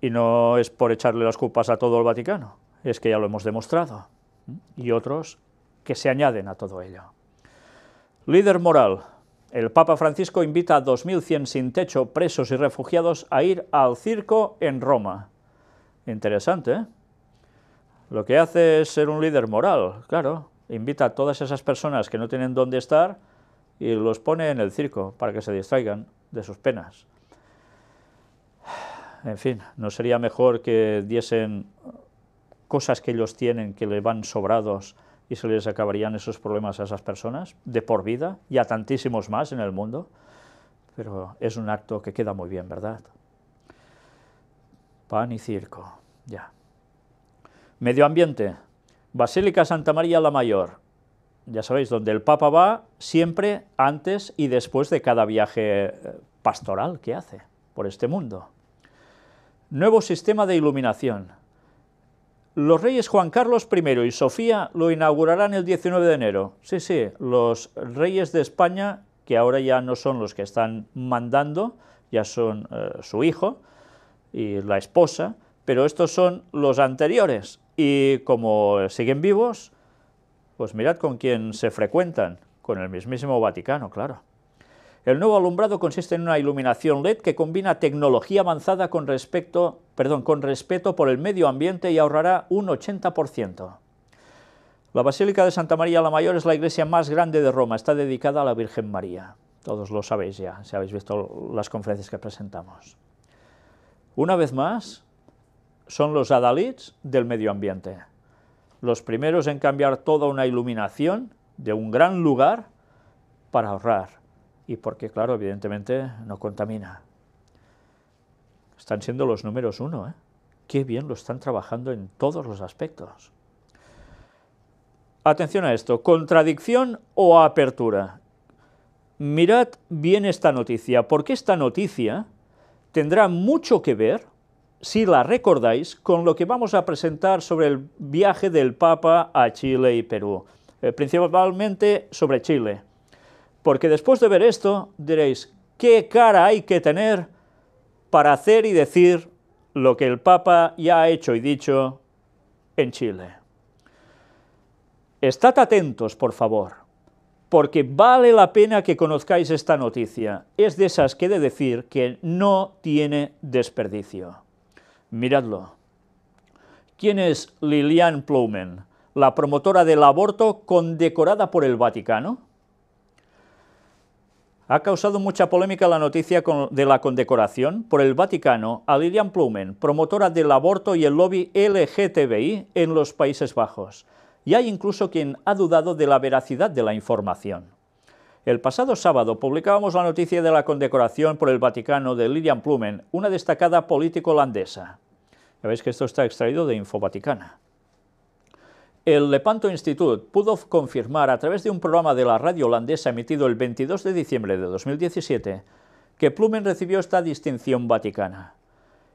Y no es por echarle las culpas a todo el Vaticano, es que ya lo hemos demostrado, y otros que se añaden a todo ello. Líder moral. El Papa Francisco invita a 2.100 sin techo, presos y refugiados a ir al circo en Roma. Interesante, ¿eh? Lo que hace es ser un líder moral, claro invita a todas esas personas que no tienen dónde estar y los pone en el circo para que se distraigan de sus penas. En fin, ¿no sería mejor que diesen cosas que ellos tienen, que le van sobrados, y se les acabarían esos problemas a esas personas de por vida y a tantísimos más en el mundo? Pero es un acto que queda muy bien, ¿verdad? Pan y circo, ya. Medio ambiente, Basílica Santa María la Mayor, ya sabéis, donde el Papa va siempre antes y después de cada viaje eh, pastoral que hace por este mundo. Nuevo sistema de iluminación. Los reyes Juan Carlos I y Sofía lo inaugurarán el 19 de enero. Sí, sí, los reyes de España, que ahora ya no son los que están mandando, ya son eh, su hijo y la esposa, pero estos son los anteriores, y como siguen vivos, pues mirad con quién se frecuentan, con el mismísimo Vaticano, claro. El nuevo alumbrado consiste en una iluminación LED que combina tecnología avanzada con, respecto, perdón, con respeto por el medio ambiente y ahorrará un 80%. La Basílica de Santa María la Mayor es la iglesia más grande de Roma, está dedicada a la Virgen María. Todos lo sabéis ya, si habéis visto las conferencias que presentamos. Una vez más, son los adalits del medio ambiente. Los primeros en cambiar toda una iluminación de un gran lugar para ahorrar. Y porque, claro, evidentemente no contamina. Están siendo los números uno, ¿eh? Qué bien lo están trabajando en todos los aspectos. Atención a esto, contradicción o apertura. Mirad bien esta noticia, porque esta noticia tendrá mucho que ver si la recordáis, con lo que vamos a presentar sobre el viaje del Papa a Chile y Perú, eh, principalmente sobre Chile. Porque después de ver esto, diréis, ¿qué cara hay que tener para hacer y decir lo que el Papa ya ha hecho y dicho en Chile? Estad atentos, por favor, porque vale la pena que conozcáis esta noticia. Es de esas que he de decir que no tiene desperdicio. Miradlo. ¿Quién es Liliane Ploumen, la promotora del aborto condecorada por el Vaticano? Ha causado mucha polémica la noticia de la condecoración por el Vaticano a Lilian Plumen, promotora del aborto y el lobby LGTBI en los Países Bajos. Y hay incluso quien ha dudado de la veracidad de la información. El pasado sábado publicábamos la noticia de la condecoración por el Vaticano de Lilian Plumen, una destacada política holandesa. Ya veis que esto está extraído de Info Vaticana. El Lepanto Institute pudo confirmar a través de un programa de la radio holandesa emitido el 22 de diciembre de 2017 que Plumen recibió esta distinción vaticana.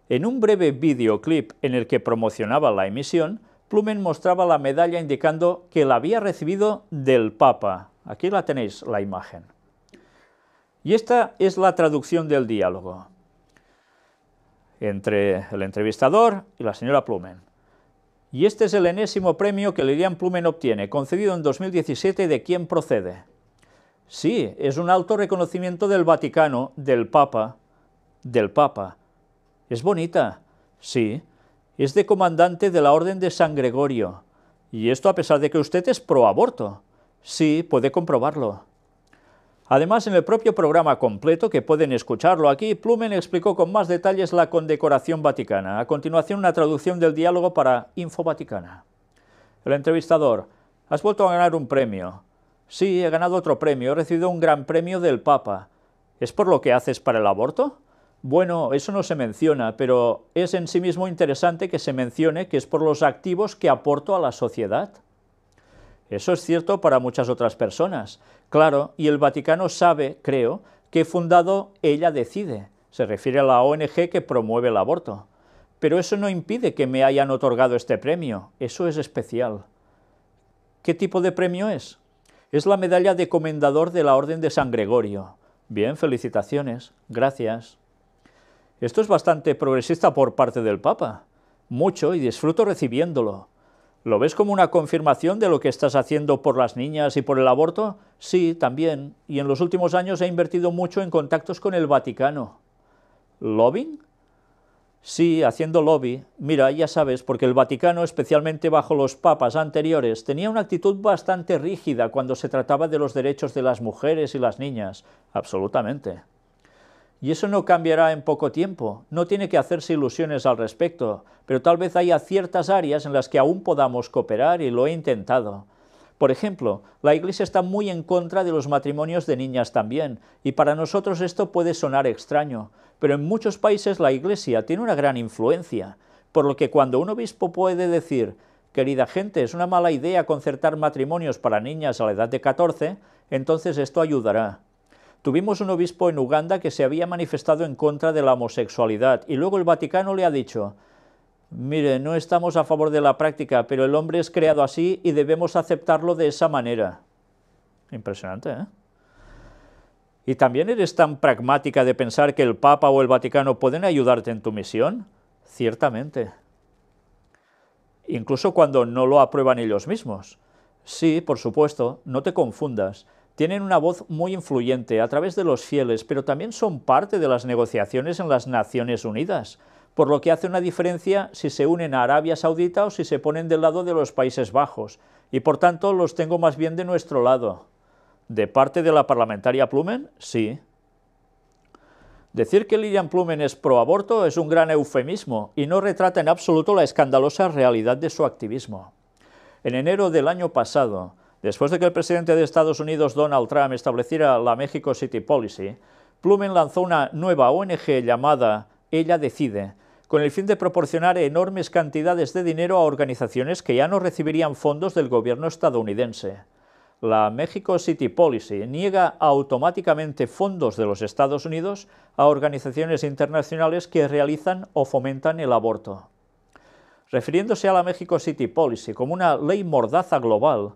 En un breve videoclip en el que promocionaba la emisión, Plumen mostraba la medalla indicando que la había recibido del Papa. Aquí la tenéis, la imagen. Y esta es la traducción del diálogo entre el entrevistador y la señora Plumen. Y este es el enésimo premio que Lilian Plumen obtiene, concedido en 2017 de quién procede. Sí, es un alto reconocimiento del Vaticano, del Papa, del Papa. Es bonita, sí, es de comandante de la Orden de San Gregorio. Y esto a pesar de que usted es pro aborto. Sí, puede comprobarlo. Además, en el propio programa completo, que pueden escucharlo aquí, Plumen explicó con más detalles la condecoración vaticana. A continuación, una traducción del diálogo para Info Vaticana. El entrevistador, has vuelto a ganar un premio. Sí, he ganado otro premio, he recibido un gran premio del Papa. ¿Es por lo que haces para el aborto? Bueno, eso no se menciona, pero es en sí mismo interesante que se mencione que es por los activos que aporto a la sociedad. Eso es cierto para muchas otras personas. Claro, y el Vaticano sabe, creo, que fundado ella decide. Se refiere a la ONG que promueve el aborto. Pero eso no impide que me hayan otorgado este premio. Eso es especial. ¿Qué tipo de premio es? Es la medalla de comendador de la Orden de San Gregorio. Bien, felicitaciones. Gracias. Esto es bastante progresista por parte del Papa. Mucho y disfruto recibiéndolo. ¿Lo ves como una confirmación de lo que estás haciendo por las niñas y por el aborto? Sí, también, y en los últimos años he invertido mucho en contactos con el Vaticano. ¿Lobbying? Sí, haciendo lobby. Mira, ya sabes, porque el Vaticano, especialmente bajo los papas anteriores, tenía una actitud bastante rígida cuando se trataba de los derechos de las mujeres y las niñas. Absolutamente. Y eso no cambiará en poco tiempo, no tiene que hacerse ilusiones al respecto, pero tal vez haya ciertas áreas en las que aún podamos cooperar y lo he intentado. Por ejemplo, la Iglesia está muy en contra de los matrimonios de niñas también, y para nosotros esto puede sonar extraño, pero en muchos países la Iglesia tiene una gran influencia, por lo que cuando un obispo puede decir, querida gente, es una mala idea concertar matrimonios para niñas a la edad de 14, entonces esto ayudará. Tuvimos un obispo en Uganda que se había manifestado en contra de la homosexualidad y luego el Vaticano le ha dicho, mire, no estamos a favor de la práctica, pero el hombre es creado así y debemos aceptarlo de esa manera. Impresionante, ¿eh? ¿Y también eres tan pragmática de pensar que el Papa o el Vaticano pueden ayudarte en tu misión? Ciertamente. Incluso cuando no lo aprueban ellos mismos. Sí, por supuesto, no te confundas tienen una voz muy influyente a través de los fieles, pero también son parte de las negociaciones en las Naciones Unidas, por lo que hace una diferencia si se unen a Arabia Saudita o si se ponen del lado de los Países Bajos, y por tanto los tengo más bien de nuestro lado. ¿De parte de la parlamentaria Plumen? Sí. Decir que Lilian Plumen es pro aborto es un gran eufemismo y no retrata en absoluto la escandalosa realidad de su activismo. En enero del año pasado, Después de que el presidente de Estados Unidos, Donald Trump, estableciera la México City Policy, Plumen lanzó una nueva ONG llamada Ella Decide, con el fin de proporcionar enormes cantidades de dinero a organizaciones que ya no recibirían fondos del gobierno estadounidense. La México City Policy niega automáticamente fondos de los Estados Unidos a organizaciones internacionales que realizan o fomentan el aborto. Refiriéndose a la México City Policy como una ley mordaza global,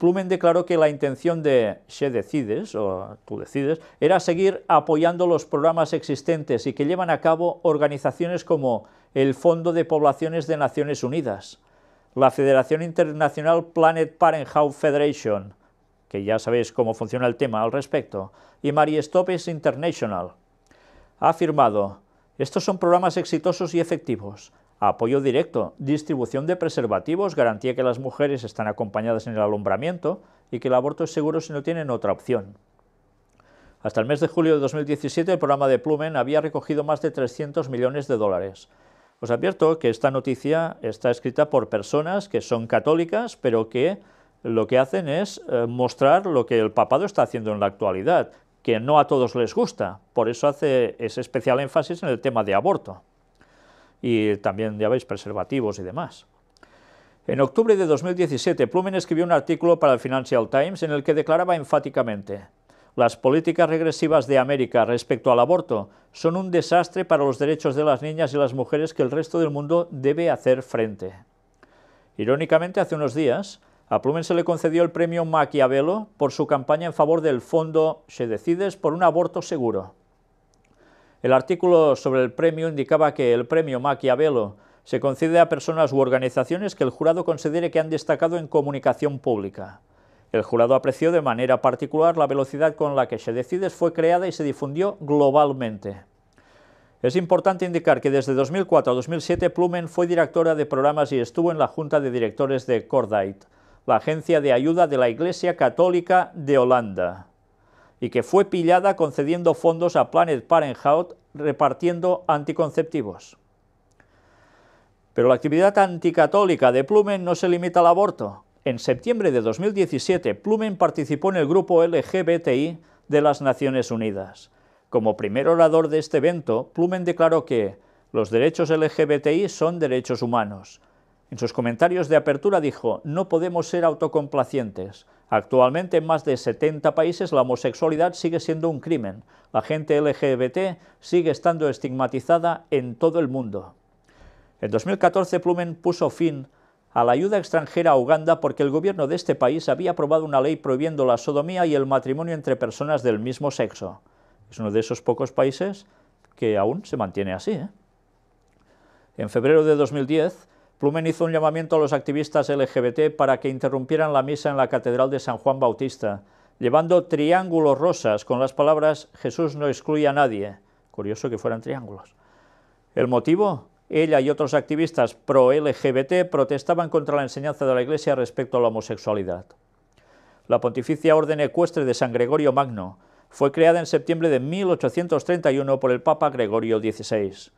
Plumen declaró que la intención de Se Decides, o Tú Decides, era seguir apoyando los programas existentes y que llevan a cabo organizaciones como el Fondo de Poblaciones de Naciones Unidas, la Federación Internacional Planet Parenthood Federation, que ya sabéis cómo funciona el tema al respecto, y Marie Stopes International. Ha afirmado, estos son programas exitosos y efectivos apoyo directo, distribución de preservativos, garantía que las mujeres están acompañadas en el alumbramiento y que el aborto es seguro si no tienen otra opción. Hasta el mes de julio de 2017 el programa de Plumen había recogido más de 300 millones de dólares. Os advierto que esta noticia está escrita por personas que son católicas, pero que lo que hacen es eh, mostrar lo que el papado está haciendo en la actualidad, que no a todos les gusta. Por eso hace ese especial énfasis en el tema de aborto. Y también, ya veis, preservativos y demás. En octubre de 2017, Plumen escribió un artículo para el Financial Times en el que declaraba enfáticamente las políticas regresivas de América respecto al aborto son un desastre para los derechos de las niñas y las mujeres que el resto del mundo debe hacer frente. Irónicamente, hace unos días, a Plumen se le concedió el premio Maquiavelo por su campaña en favor del fondo Se Decides por un aborto seguro. El artículo sobre el premio indicaba que el premio Maquiavelo se concede a personas u organizaciones que el jurado considere que han destacado en comunicación pública. El jurado apreció de manera particular la velocidad con la que Se Decides fue creada y se difundió globalmente. Es importante indicar que desde 2004 a 2007 Plumen fue directora de programas y estuvo en la junta de directores de Cordite, la agencia de ayuda de la Iglesia Católica de Holanda, y que fue pillada concediendo fondos a Planet Parenthood repartiendo anticonceptivos. Pero la actividad anticatólica de Plumen no se limita al aborto. En septiembre de 2017, Plumen participó en el grupo LGBTI de las Naciones Unidas. Como primer orador de este evento, Plumen declaró que los derechos LGBTI son derechos humanos. En sus comentarios de apertura dijo, no podemos ser autocomplacientes. Actualmente en más de 70 países la homosexualidad sigue siendo un crimen. La gente LGBT sigue estando estigmatizada en todo el mundo. En 2014 Plumen puso fin a la ayuda extranjera a Uganda porque el gobierno de este país había aprobado una ley prohibiendo la sodomía y el matrimonio entre personas del mismo sexo. Es uno de esos pocos países que aún se mantiene así. ¿eh? En febrero de 2010, Plumen hizo un llamamiento a los activistas LGBT para que interrumpieran la misa en la Catedral de San Juan Bautista, llevando triángulos rosas con las palabras Jesús no excluye a nadie. Curioso que fueran triángulos. ¿El motivo? Ella y otros activistas pro-LGBT protestaban contra la enseñanza de la Iglesia respecto a la homosexualidad. La Pontificia Orden Ecuestre de San Gregorio Magno fue creada en septiembre de 1831 por el Papa Gregorio XVI.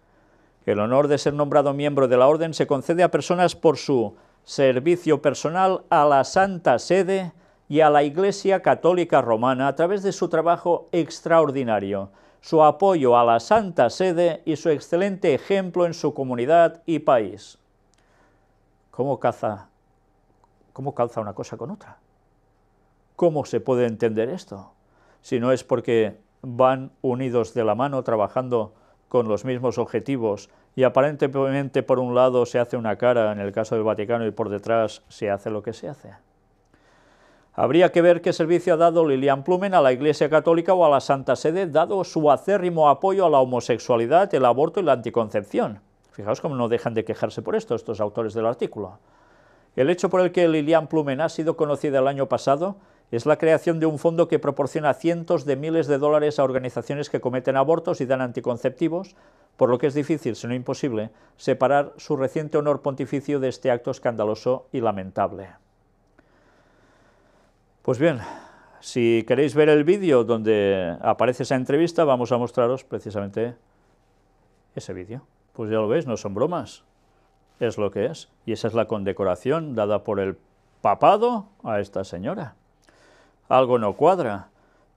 El honor de ser nombrado miembro de la Orden se concede a personas por su servicio personal a la Santa Sede y a la Iglesia Católica Romana a través de su trabajo extraordinario su apoyo a la Santa Sede y su excelente ejemplo en su comunidad y país. ¿Cómo caza, cómo calza una cosa con otra? ¿Cómo se puede entender esto? Si no es porque van unidos de la mano trabajando con los mismos objetivos y aparentemente por un lado se hace una cara en el caso del Vaticano y por detrás se hace lo que se hace. Habría que ver qué servicio ha dado Lilian Plumen a la Iglesia Católica o a la Santa Sede, dado su acérrimo apoyo a la homosexualidad, el aborto y la anticoncepción. Fijaos cómo no dejan de quejarse por esto estos autores del artículo. El hecho por el que Lilian Plumen ha sido conocida el año pasado es la creación de un fondo que proporciona cientos de miles de dólares a organizaciones que cometen abortos y dan anticonceptivos, por lo que es difícil, si no imposible, separar su reciente honor pontificio de este acto escandaloso y lamentable. Pues bien, si queréis ver el vídeo donde aparece esa entrevista, vamos a mostraros precisamente ese vídeo. Pues ya lo veis, no son bromas, es lo que es. Y esa es la condecoración dada por el papado a esta señora. Algo no cuadra,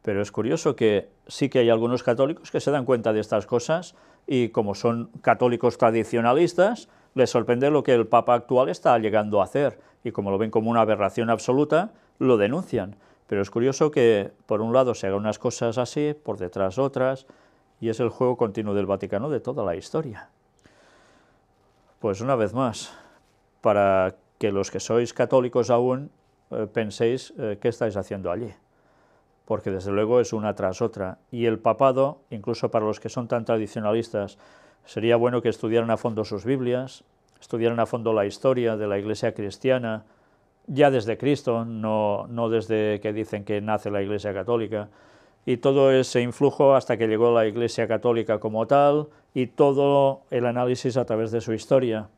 pero es curioso que sí que hay algunos católicos que se dan cuenta de estas cosas y como son católicos tradicionalistas, les sorprende lo que el Papa actual está llegando a hacer y como lo ven como una aberración absoluta, lo denuncian. Pero es curioso que por un lado se hagan unas cosas así, por detrás otras, y es el juego continuo del Vaticano de toda la historia. Pues una vez más, para que los que sois católicos aún penséis eh, qué estáis haciendo allí, porque desde luego es una tras otra. Y el papado, incluso para los que son tan tradicionalistas, sería bueno que estudiaran a fondo sus Biblias, estudiaran a fondo la historia de la Iglesia cristiana, ya desde Cristo, no, no desde que dicen que nace la Iglesia Católica, y todo ese influjo hasta que llegó la Iglesia Católica como tal, y todo el análisis a través de su historia.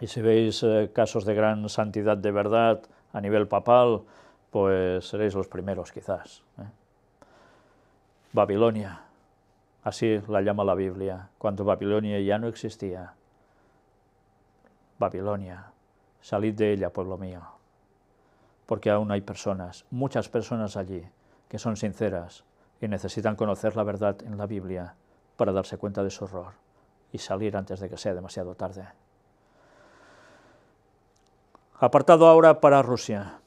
Y si veis eh, casos de gran santidad de verdad a nivel papal, pues seréis los primeros quizás. ¿eh? Babilonia, así la llama la Biblia, cuando Babilonia ya no existía. Babilonia, salid de ella, pueblo mío, porque aún hay personas, muchas personas allí, que son sinceras y necesitan conocer la verdad en la Biblia para darse cuenta de su horror y salir antes de que sea demasiado tarde. Apartado ahora para Rusia.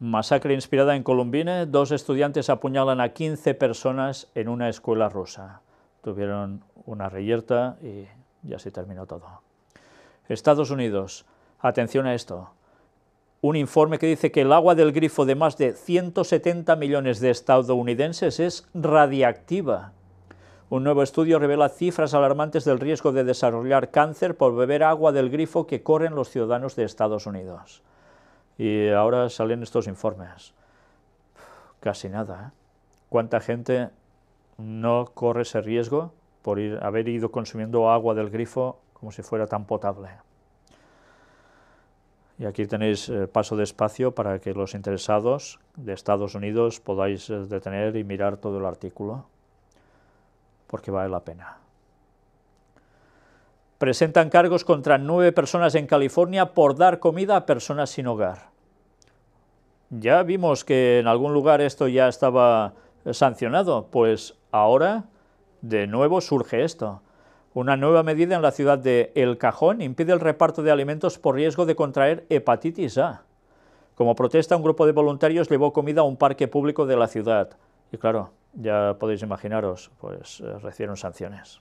Masacre inspirada en Columbine, dos estudiantes apuñalan a 15 personas en una escuela rusa. Tuvieron una reyerta y ya se terminó todo. Estados Unidos, atención a esto, un informe que dice que el agua del grifo de más de 170 millones de estadounidenses es radiactiva. Un nuevo estudio revela cifras alarmantes del riesgo de desarrollar cáncer por beber agua del grifo que corren los ciudadanos de Estados Unidos. Y ahora salen estos informes. Casi nada. ¿eh? ¿Cuánta gente no corre ese riesgo por haber ido consumiendo agua del grifo como si fuera tan potable? Y aquí tenéis eh, paso de espacio para que los interesados de Estados Unidos podáis eh, detener y mirar todo el artículo, porque vale la pena. Presentan cargos contra nueve personas en California por dar comida a personas sin hogar. Ya vimos que en algún lugar esto ya estaba eh, sancionado, pues ahora de nuevo surge esto. Una nueva medida en la ciudad de El Cajón impide el reparto de alimentos por riesgo de contraer hepatitis A. Como protesta, un grupo de voluntarios llevó comida a un parque público de la ciudad. Y claro, ya podéis imaginaros, pues eh, recibieron sanciones.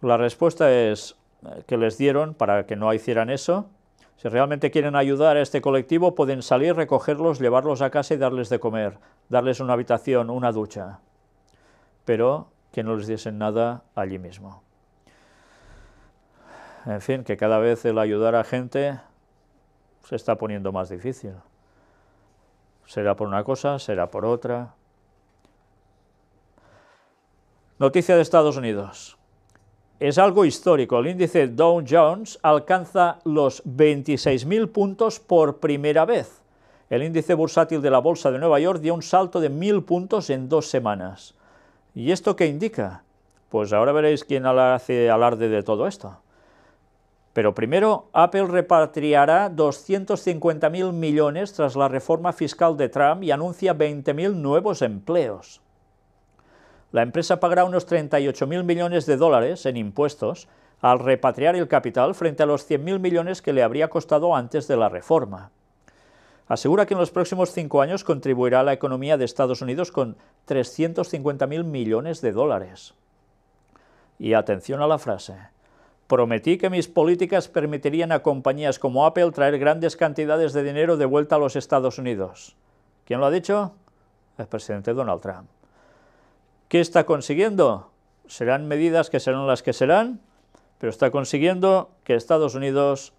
La respuesta es eh, que les dieron para que no hicieran eso. Si realmente quieren ayudar a este colectivo, pueden salir, recogerlos, llevarlos a casa y darles de comer, darles una habitación, una ducha. Pero que no les diesen nada allí mismo. En fin, que cada vez el ayudar a gente se está poniendo más difícil. Será por una cosa, será por otra. Noticia de Estados Unidos. Es algo histórico. El índice Dow Jones alcanza los 26.000 puntos por primera vez. El índice bursátil de la Bolsa de Nueva York dio un salto de 1.000 puntos en dos semanas. ¿Y esto qué indica? Pues ahora veréis quién hace alarde de todo esto. Pero primero, Apple repatriará 250.000 millones tras la reforma fiscal de Trump y anuncia 20.000 nuevos empleos. La empresa pagará unos 38.000 millones de dólares en impuestos al repatriar el capital frente a los 100.000 millones que le habría costado antes de la reforma asegura que en los próximos cinco años contribuirá a la economía de Estados Unidos con 350.000 millones de dólares. Y atención a la frase. Prometí que mis políticas permitirían a compañías como Apple traer grandes cantidades de dinero de vuelta a los Estados Unidos. ¿Quién lo ha dicho? El presidente Donald Trump. ¿Qué está consiguiendo? Serán medidas que serán las que serán, pero está consiguiendo que Estados Unidos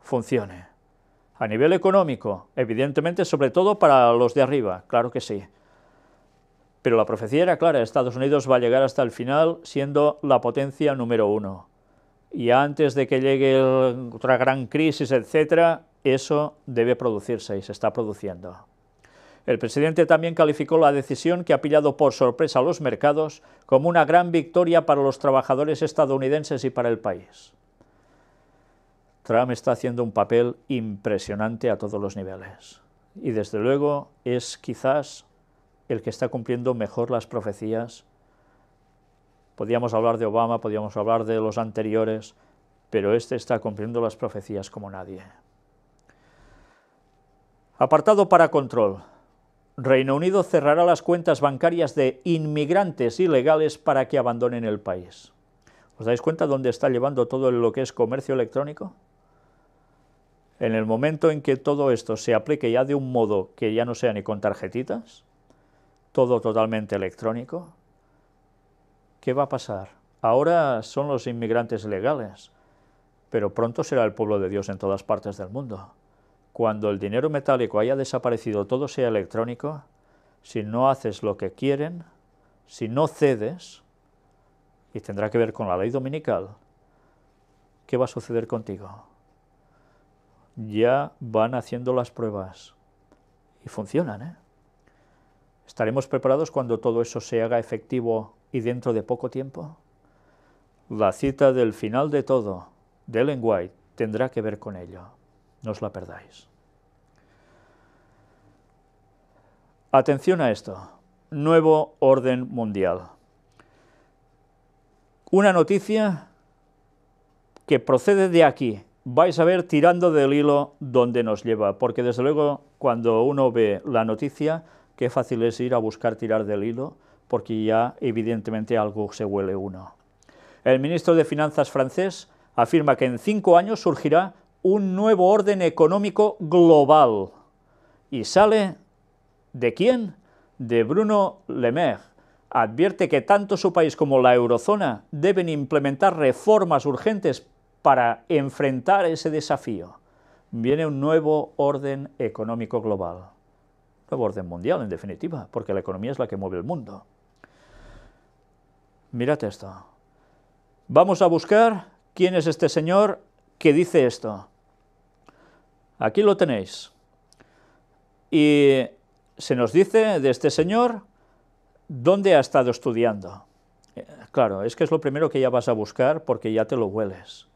funcione. A nivel económico, evidentemente, sobre todo para los de arriba, claro que sí. Pero la profecía era clara, Estados Unidos va a llegar hasta el final siendo la potencia número uno. Y antes de que llegue otra gran crisis, etcétera, eso debe producirse y se está produciendo. El presidente también calificó la decisión que ha pillado por sorpresa a los mercados como una gran victoria para los trabajadores estadounidenses y para el país. Trump está haciendo un papel impresionante a todos los niveles. Y desde luego es quizás el que está cumpliendo mejor las profecías. Podríamos hablar de Obama, podríamos hablar de los anteriores, pero este está cumpliendo las profecías como nadie. Apartado para control. Reino Unido cerrará las cuentas bancarias de inmigrantes ilegales para que abandonen el país. ¿Os dais cuenta dónde está llevando todo lo que es comercio electrónico? En el momento en que todo esto se aplique ya de un modo que ya no sea ni con tarjetitas, todo totalmente electrónico, ¿qué va a pasar? Ahora son los inmigrantes legales, pero pronto será el pueblo de Dios en todas partes del mundo. Cuando el dinero metálico haya desaparecido, todo sea electrónico, si no haces lo que quieren, si no cedes, y tendrá que ver con la ley dominical, ¿qué va a suceder contigo? ya van haciendo las pruebas y funcionan. ¿eh? ¿Estaremos preparados cuando todo eso se haga efectivo y dentro de poco tiempo? La cita del final de todo, de Ellen White, tendrá que ver con ello. No os la perdáis. Atención a esto. Nuevo orden mundial. Una noticia que procede de aquí. Vais a ver tirando del hilo donde nos lleva, porque desde luego cuando uno ve la noticia, qué fácil es ir a buscar tirar del hilo, porque ya evidentemente algo se huele uno. El ministro de Finanzas francés afirma que en cinco años surgirá un nuevo orden económico global. ¿Y sale de quién? De Bruno Le Maire, advierte que tanto su país como la eurozona deben implementar reformas urgentes para enfrentar ese desafío. Viene un nuevo orden económico global, nuevo orden mundial en definitiva, porque la economía es la que mueve el mundo. Mirad esto. Vamos a buscar quién es este señor que dice esto. Aquí lo tenéis. Y se nos dice de este señor ¿Dónde ha estado estudiando? Eh, claro, es que es lo primero que ya vas a buscar porque ya te lo hueles.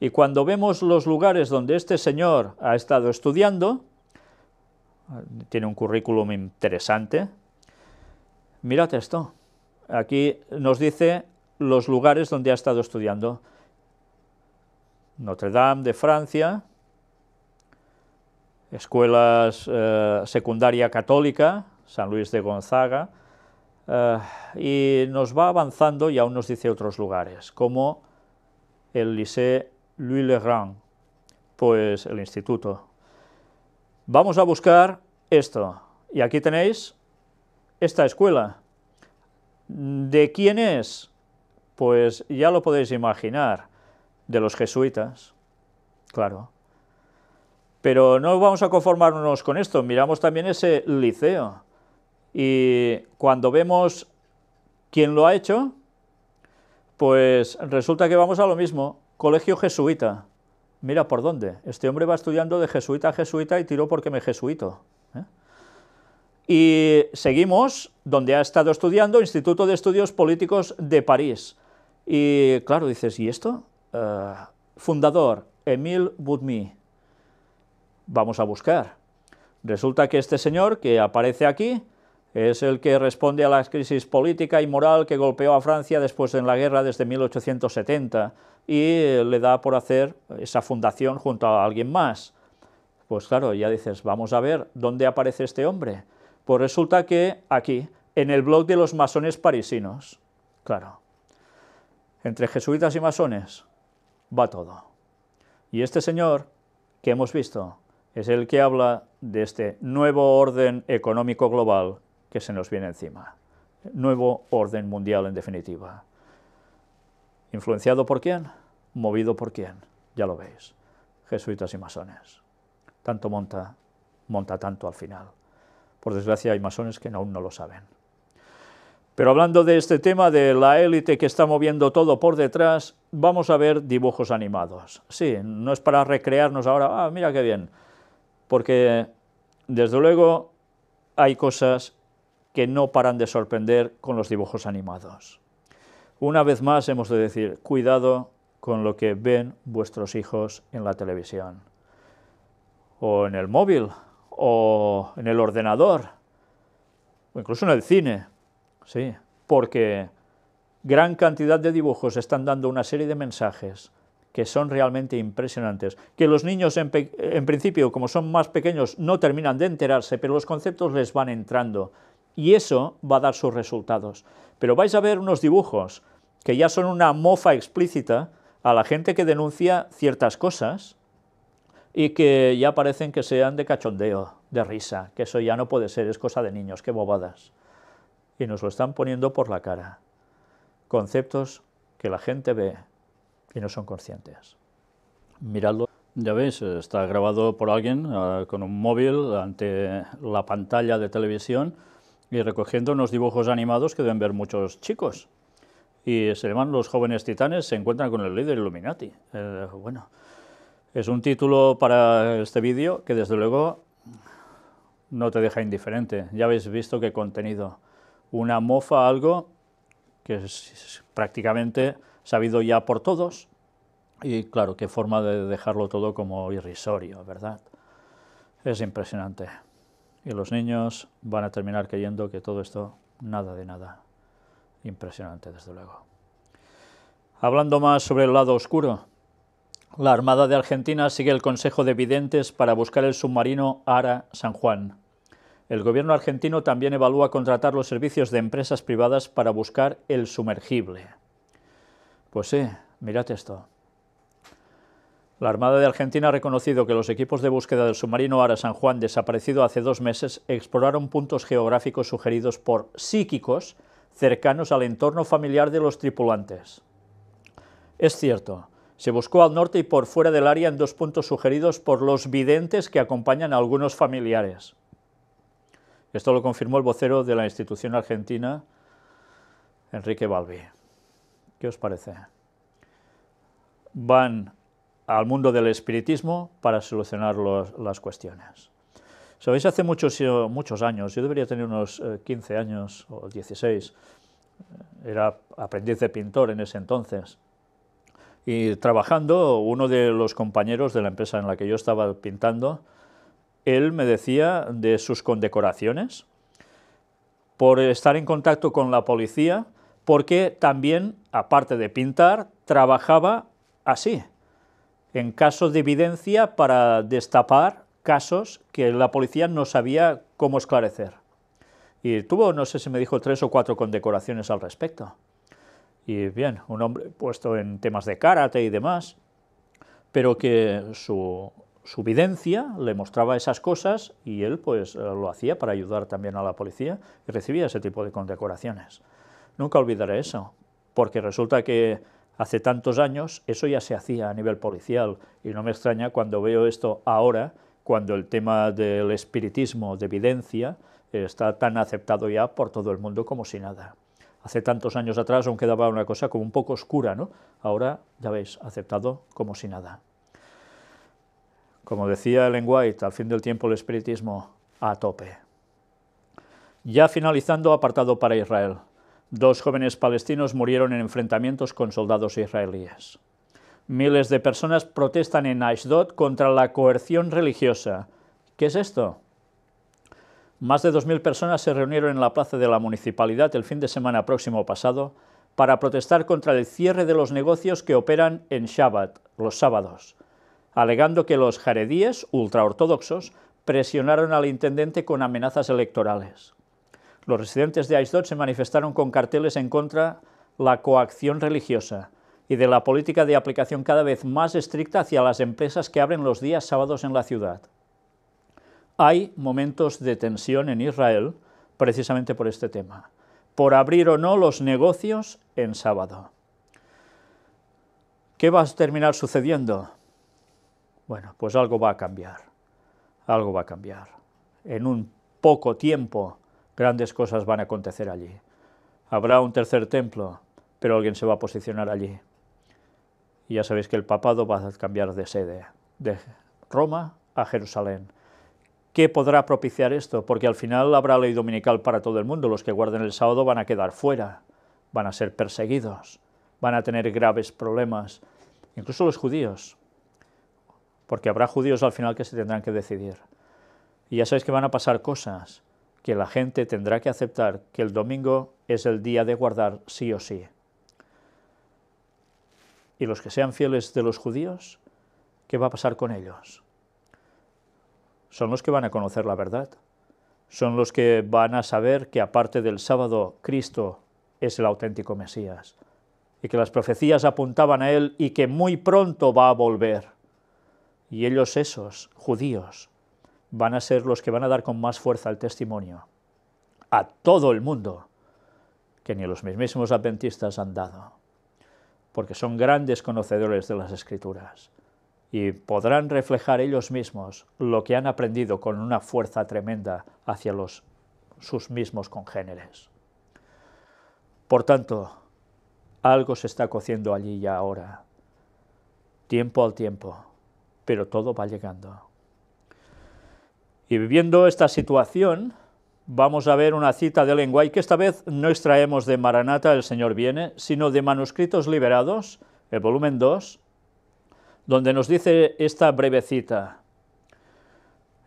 Y cuando vemos los lugares donde este señor ha estado estudiando, tiene un currículum interesante, mirad esto. Aquí nos dice los lugares donde ha estado estudiando. Notre Dame de Francia, escuelas eh, secundaria católica, San Luis de Gonzaga, eh, y nos va avanzando y aún nos dice otros lugares, como el Lycée Louis Le Grand, pues el instituto. Vamos a buscar esto, y aquí tenéis esta escuela. ¿De quién es? Pues ya lo podéis imaginar, de los jesuitas, claro. Pero no vamos a conformarnos con esto, miramos también ese liceo. Y cuando vemos quién lo ha hecho, pues resulta que vamos a lo mismo, colegio jesuita. Mira por dónde. Este hombre va estudiando de jesuita a jesuita y tiró porque me jesuito. Y seguimos donde ha estado estudiando, Instituto de Estudios Políticos de París. Y claro, dices, ¿y esto? Eh, fundador, Emile Boudmy. Vamos a buscar. Resulta que este señor que aparece aquí es el que responde a la crisis política y moral que golpeó a Francia después de la guerra desde 1870 y le da por hacer esa fundación junto a alguien más. Pues claro, ya dices, vamos a ver dónde aparece este hombre. Pues resulta que aquí, en el blog de los masones parisinos. Claro, entre jesuitas y masones va todo. Y este señor que hemos visto es el que habla de este nuevo orden económico global que se nos viene encima. Nuevo orden mundial en definitiva. ¿Influenciado por quién? Movido por quién, ya lo veis. Jesuitas y masones. Tanto monta, monta tanto al final. Por desgracia hay masones que aún no lo saben. Pero hablando de este tema de la élite que está moviendo todo por detrás, vamos a ver dibujos animados. Sí, no es para recrearnos ahora, ah, mira qué bien, porque desde luego hay cosas que no paran de sorprender con los dibujos animados. Una vez más hemos de decir, cuidado con lo que ven vuestros hijos en la televisión, o en el móvil, o en el ordenador, o incluso en el cine, sí, porque gran cantidad de dibujos están dando una serie de mensajes que son realmente impresionantes, que los niños en, en, principio, como son más pequeños, no terminan de enterarse, pero los conceptos les van entrando y eso va a dar sus resultados. Pero vais a ver unos dibujos que ya son una mofa explícita a la gente que denuncia ciertas cosas y que ya parecen que sean de cachondeo, de risa, que eso ya no puede ser, es cosa de niños, qué bobadas. Y nos lo están poniendo por la cara. Conceptos que la gente ve y no son conscientes. Miradlo. Ya veis, está grabado por alguien uh, con un móvil ante la pantalla de televisión y recogiendo unos dibujos animados que deben ver muchos chicos. Y se llaman Los jóvenes titanes se encuentran con el líder Illuminati. Eh, bueno, es un título para este vídeo que desde luego no te deja indiferente. Ya habéis visto qué contenido. Una mofa, algo que es prácticamente sabido ya por todos, y claro, qué forma de dejarlo todo como irrisorio, ¿verdad? Es impresionante. Y los niños van a terminar creyendo que todo esto, nada de nada. Impresionante, desde luego. Hablando más sobre el lado oscuro, la Armada de Argentina sigue el consejo de videntes para buscar el submarino Ara San Juan. El gobierno argentino también evalúa contratar los servicios de empresas privadas para buscar el sumergible. Pues sí, mirad esto. La Armada de Argentina ha reconocido que los equipos de búsqueda del submarino Ara San Juan, desaparecido hace dos meses, exploraron puntos geográficos sugeridos por psíquicos cercanos al entorno familiar de los tripulantes. Es cierto, se buscó al norte y por fuera del área en dos puntos sugeridos por los videntes que acompañan a algunos familiares. Esto lo confirmó el vocero de la institución argentina, Enrique Balbi. ¿Qué os parece? Van al mundo del espiritismo para solucionar las cuestiones. Sabéis, hace muchos, muchos años, yo debería tener unos 15 eh, años o 16, era aprendiz de pintor en ese entonces, y trabajando, uno de los compañeros de la empresa en la que yo estaba pintando, él me decía de sus condecoraciones, por estar en contacto con la policía, porque también, aparte de pintar, trabajaba así, en casos de evidencia para destapar casos que la policía no sabía cómo esclarecer. Y tuvo, no sé si me dijo, tres o cuatro condecoraciones al respecto. Y bien, un hombre puesto en temas de karate y demás, pero que su, su videncia le mostraba esas cosas y él pues eh, lo hacía para ayudar también a la policía y recibía ese tipo de condecoraciones. Nunca olvidaré eso, porque resulta que hace tantos años eso ya se hacía a nivel policial y no me extraña cuando veo esto ahora, cuando el tema del espiritismo, de evidencia, está tan aceptado ya por todo el mundo como si nada. Hace tantos años atrás aún quedaba una cosa como un poco oscura, ¿no? Ahora, ya veis, aceptado como si nada. Como decía Ellen White, al fin del tiempo el espiritismo a tope. Ya finalizando, apartado para Israel. Dos jóvenes palestinos murieron en enfrentamientos con soldados israelíes. Miles de personas protestan en Ashdod contra la coerción religiosa. ¿Qué es esto? Más de 2.000 personas se reunieron en la plaza de la municipalidad el fin de semana próximo pasado para protestar contra el cierre de los negocios que operan en Shabbat, los sábados, alegando que los jaredíes ultraortodoxos presionaron al intendente con amenazas electorales. Los residentes de Ashdod se manifestaron con carteles en contra la coacción religiosa y de la política de aplicación cada vez más estricta hacia las empresas que abren los días sábados en la ciudad. Hay momentos de tensión en Israel precisamente por este tema, por abrir o no los negocios en sábado. ¿Qué va a terminar sucediendo? Bueno, pues algo va a cambiar, algo va a cambiar. En un poco tiempo grandes cosas van a acontecer allí. Habrá un tercer templo, pero alguien se va a posicionar allí. Y ya sabéis que el papado va a cambiar de sede, de Roma a Jerusalén. ¿Qué podrá propiciar esto? Porque al final habrá ley dominical para todo el mundo. Los que guarden el sábado van a quedar fuera, van a ser perseguidos, van a tener graves problemas. Incluso los judíos porque habrá judíos al final que se tendrán que decidir. Y ya sabéis que van a pasar cosas que la gente tendrá que aceptar que el domingo es el día de guardar sí o sí. Y los que sean fieles de los judíos, ¿qué va a pasar con ellos? Son los que van a conocer la verdad. Son los que van a saber que aparte del sábado, Cristo es el auténtico Mesías y que las profecías apuntaban a Él y que muy pronto va a volver y ellos esos, judíos, van a ser los que van a dar con más fuerza el testimonio a todo el mundo que ni los mismísimos adventistas han dado, porque son grandes conocedores de las escrituras y podrán reflejar ellos mismos lo que han aprendido con una fuerza tremenda hacia sus mismos congéneres. Por tanto, algo se está cociendo allí ya ahora, tiempo al tiempo, pero todo va llegando. Y viviendo esta situación, vamos a ver una cita de lenguaje que esta vez no extraemos de Maranata, el Señor viene, sino de Manuscritos Liberados, el volumen 2, donde nos dice esta breve cita.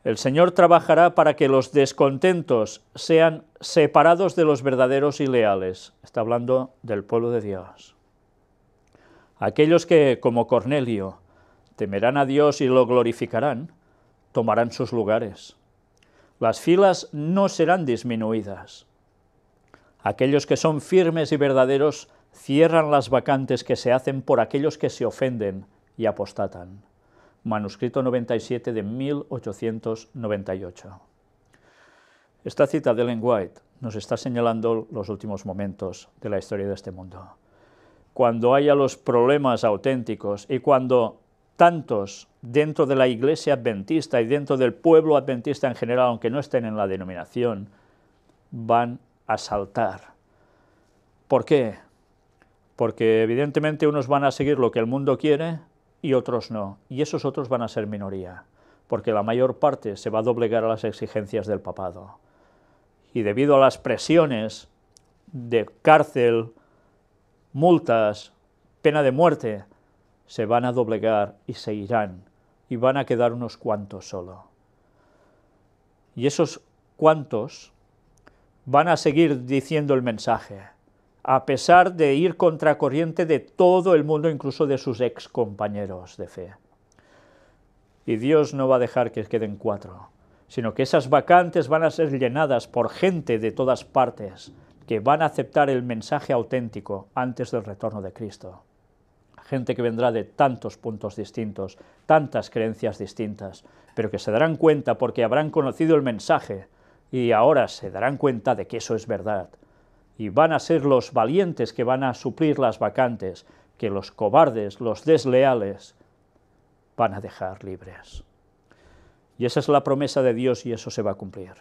El Señor trabajará para que los descontentos sean separados de los verdaderos y leales. Está hablando del pueblo de Dios. Aquellos que, como Cornelio, temerán a Dios y lo glorificarán, tomarán sus lugares. Las filas no serán disminuidas. Aquellos que son firmes y verdaderos cierran las vacantes que se hacen por aquellos que se ofenden y apostatan manuscrito 97 de 1898. Esta cita de Ellen White nos está señalando los últimos momentos de la historia de este mundo. Cuando haya los problemas auténticos y cuando tantos dentro de la iglesia adventista y dentro del pueblo adventista en general, aunque no estén en la denominación, van a saltar. ¿Por qué? Porque evidentemente unos van a seguir lo que el mundo quiere y otros no. Y esos otros van a ser minoría, porque la mayor parte se va a doblegar a las exigencias del papado. Y debido a las presiones de cárcel, multas, pena de muerte, se van a doblegar y se irán, y van a quedar unos cuantos solo. Y esos cuantos van a seguir diciendo el mensaje, a pesar de ir contracorriente de todo el mundo, incluso de sus ex compañeros de fe. Y Dios no va a dejar que queden cuatro, sino que esas vacantes van a ser llenadas por gente de todas partes que van a aceptar el mensaje auténtico antes del retorno de Cristo. Gente que vendrá de tantos puntos distintos, tantas creencias distintas, pero que se darán cuenta porque habrán conocido el mensaje y ahora se darán cuenta de que eso es verdad y van a ser los valientes que van a suplir las vacantes, que los cobardes, los desleales, van a dejar libres. Y esa es la promesa de Dios y eso se va a cumplir.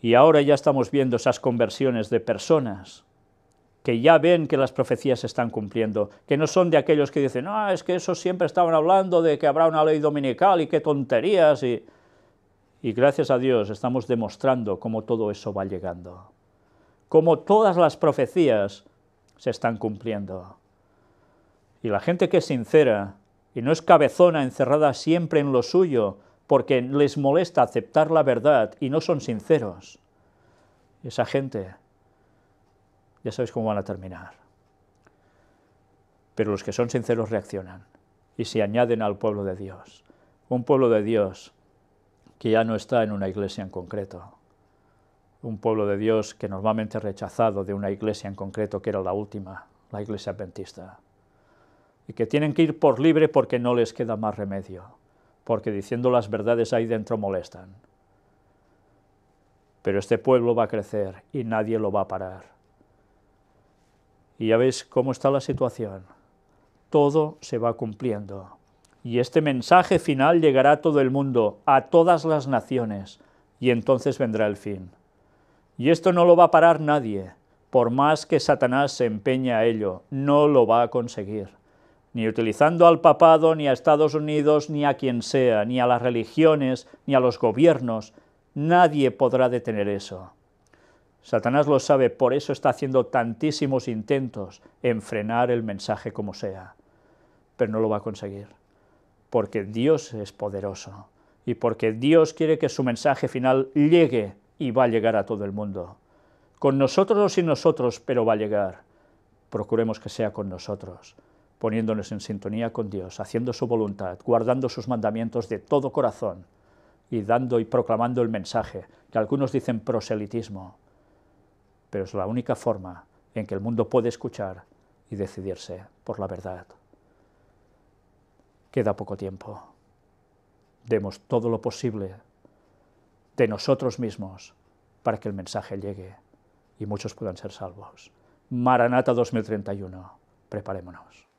Y ahora ya estamos viendo esas conversiones de personas que ya ven que las profecías se están cumpliendo, que no son de aquellos que dicen, ah, es que esos siempre estaban hablando de que habrá una ley dominical y qué tonterías, y gracias a Dios estamos demostrando cómo todo eso va llegando como todas las profecías se están cumpliendo. Y la gente que es sincera y no es cabezona encerrada siempre en lo suyo porque les molesta aceptar la verdad y no son sinceros, esa gente, ya sabéis cómo van a terminar. Pero los que son sinceros reaccionan y se añaden al pueblo de Dios. Un pueblo de Dios que ya no está en una iglesia en concreto, un pueblo de Dios que normalmente rechazado de una iglesia en concreto, que era la última, la iglesia adventista, y que tienen que ir por libre porque no les queda más remedio, porque diciendo las verdades ahí dentro molestan. Pero este pueblo va a crecer y nadie lo va a parar. Y ya veis cómo está la situación. Todo se va cumpliendo. Y este mensaje final llegará a todo el mundo, a todas las naciones, y entonces vendrá el fin. Y esto no lo va a parar nadie, por más que Satanás se empeñe a ello, no lo va a conseguir. Ni utilizando al papado, ni a Estados Unidos, ni a quien sea, ni a las religiones, ni a los gobiernos, nadie podrá detener eso. Satanás lo sabe, por eso está haciendo tantísimos intentos en frenar el mensaje como sea, pero no lo va a conseguir, porque Dios es poderoso y porque Dios quiere que su mensaje final llegue y va a llegar a todo el mundo. Con nosotros o sin nosotros, pero va a llegar. Procuremos que sea con nosotros, poniéndonos en sintonía con Dios, haciendo su voluntad, guardando sus mandamientos de todo corazón y dando y proclamando el mensaje, que algunos dicen proselitismo, pero es la única forma en que el mundo puede escuchar y decidirse por la verdad. Queda poco tiempo. Demos todo lo posible de nosotros mismos para que el mensaje llegue y muchos puedan ser salvos. Maranata 2031, preparémonos.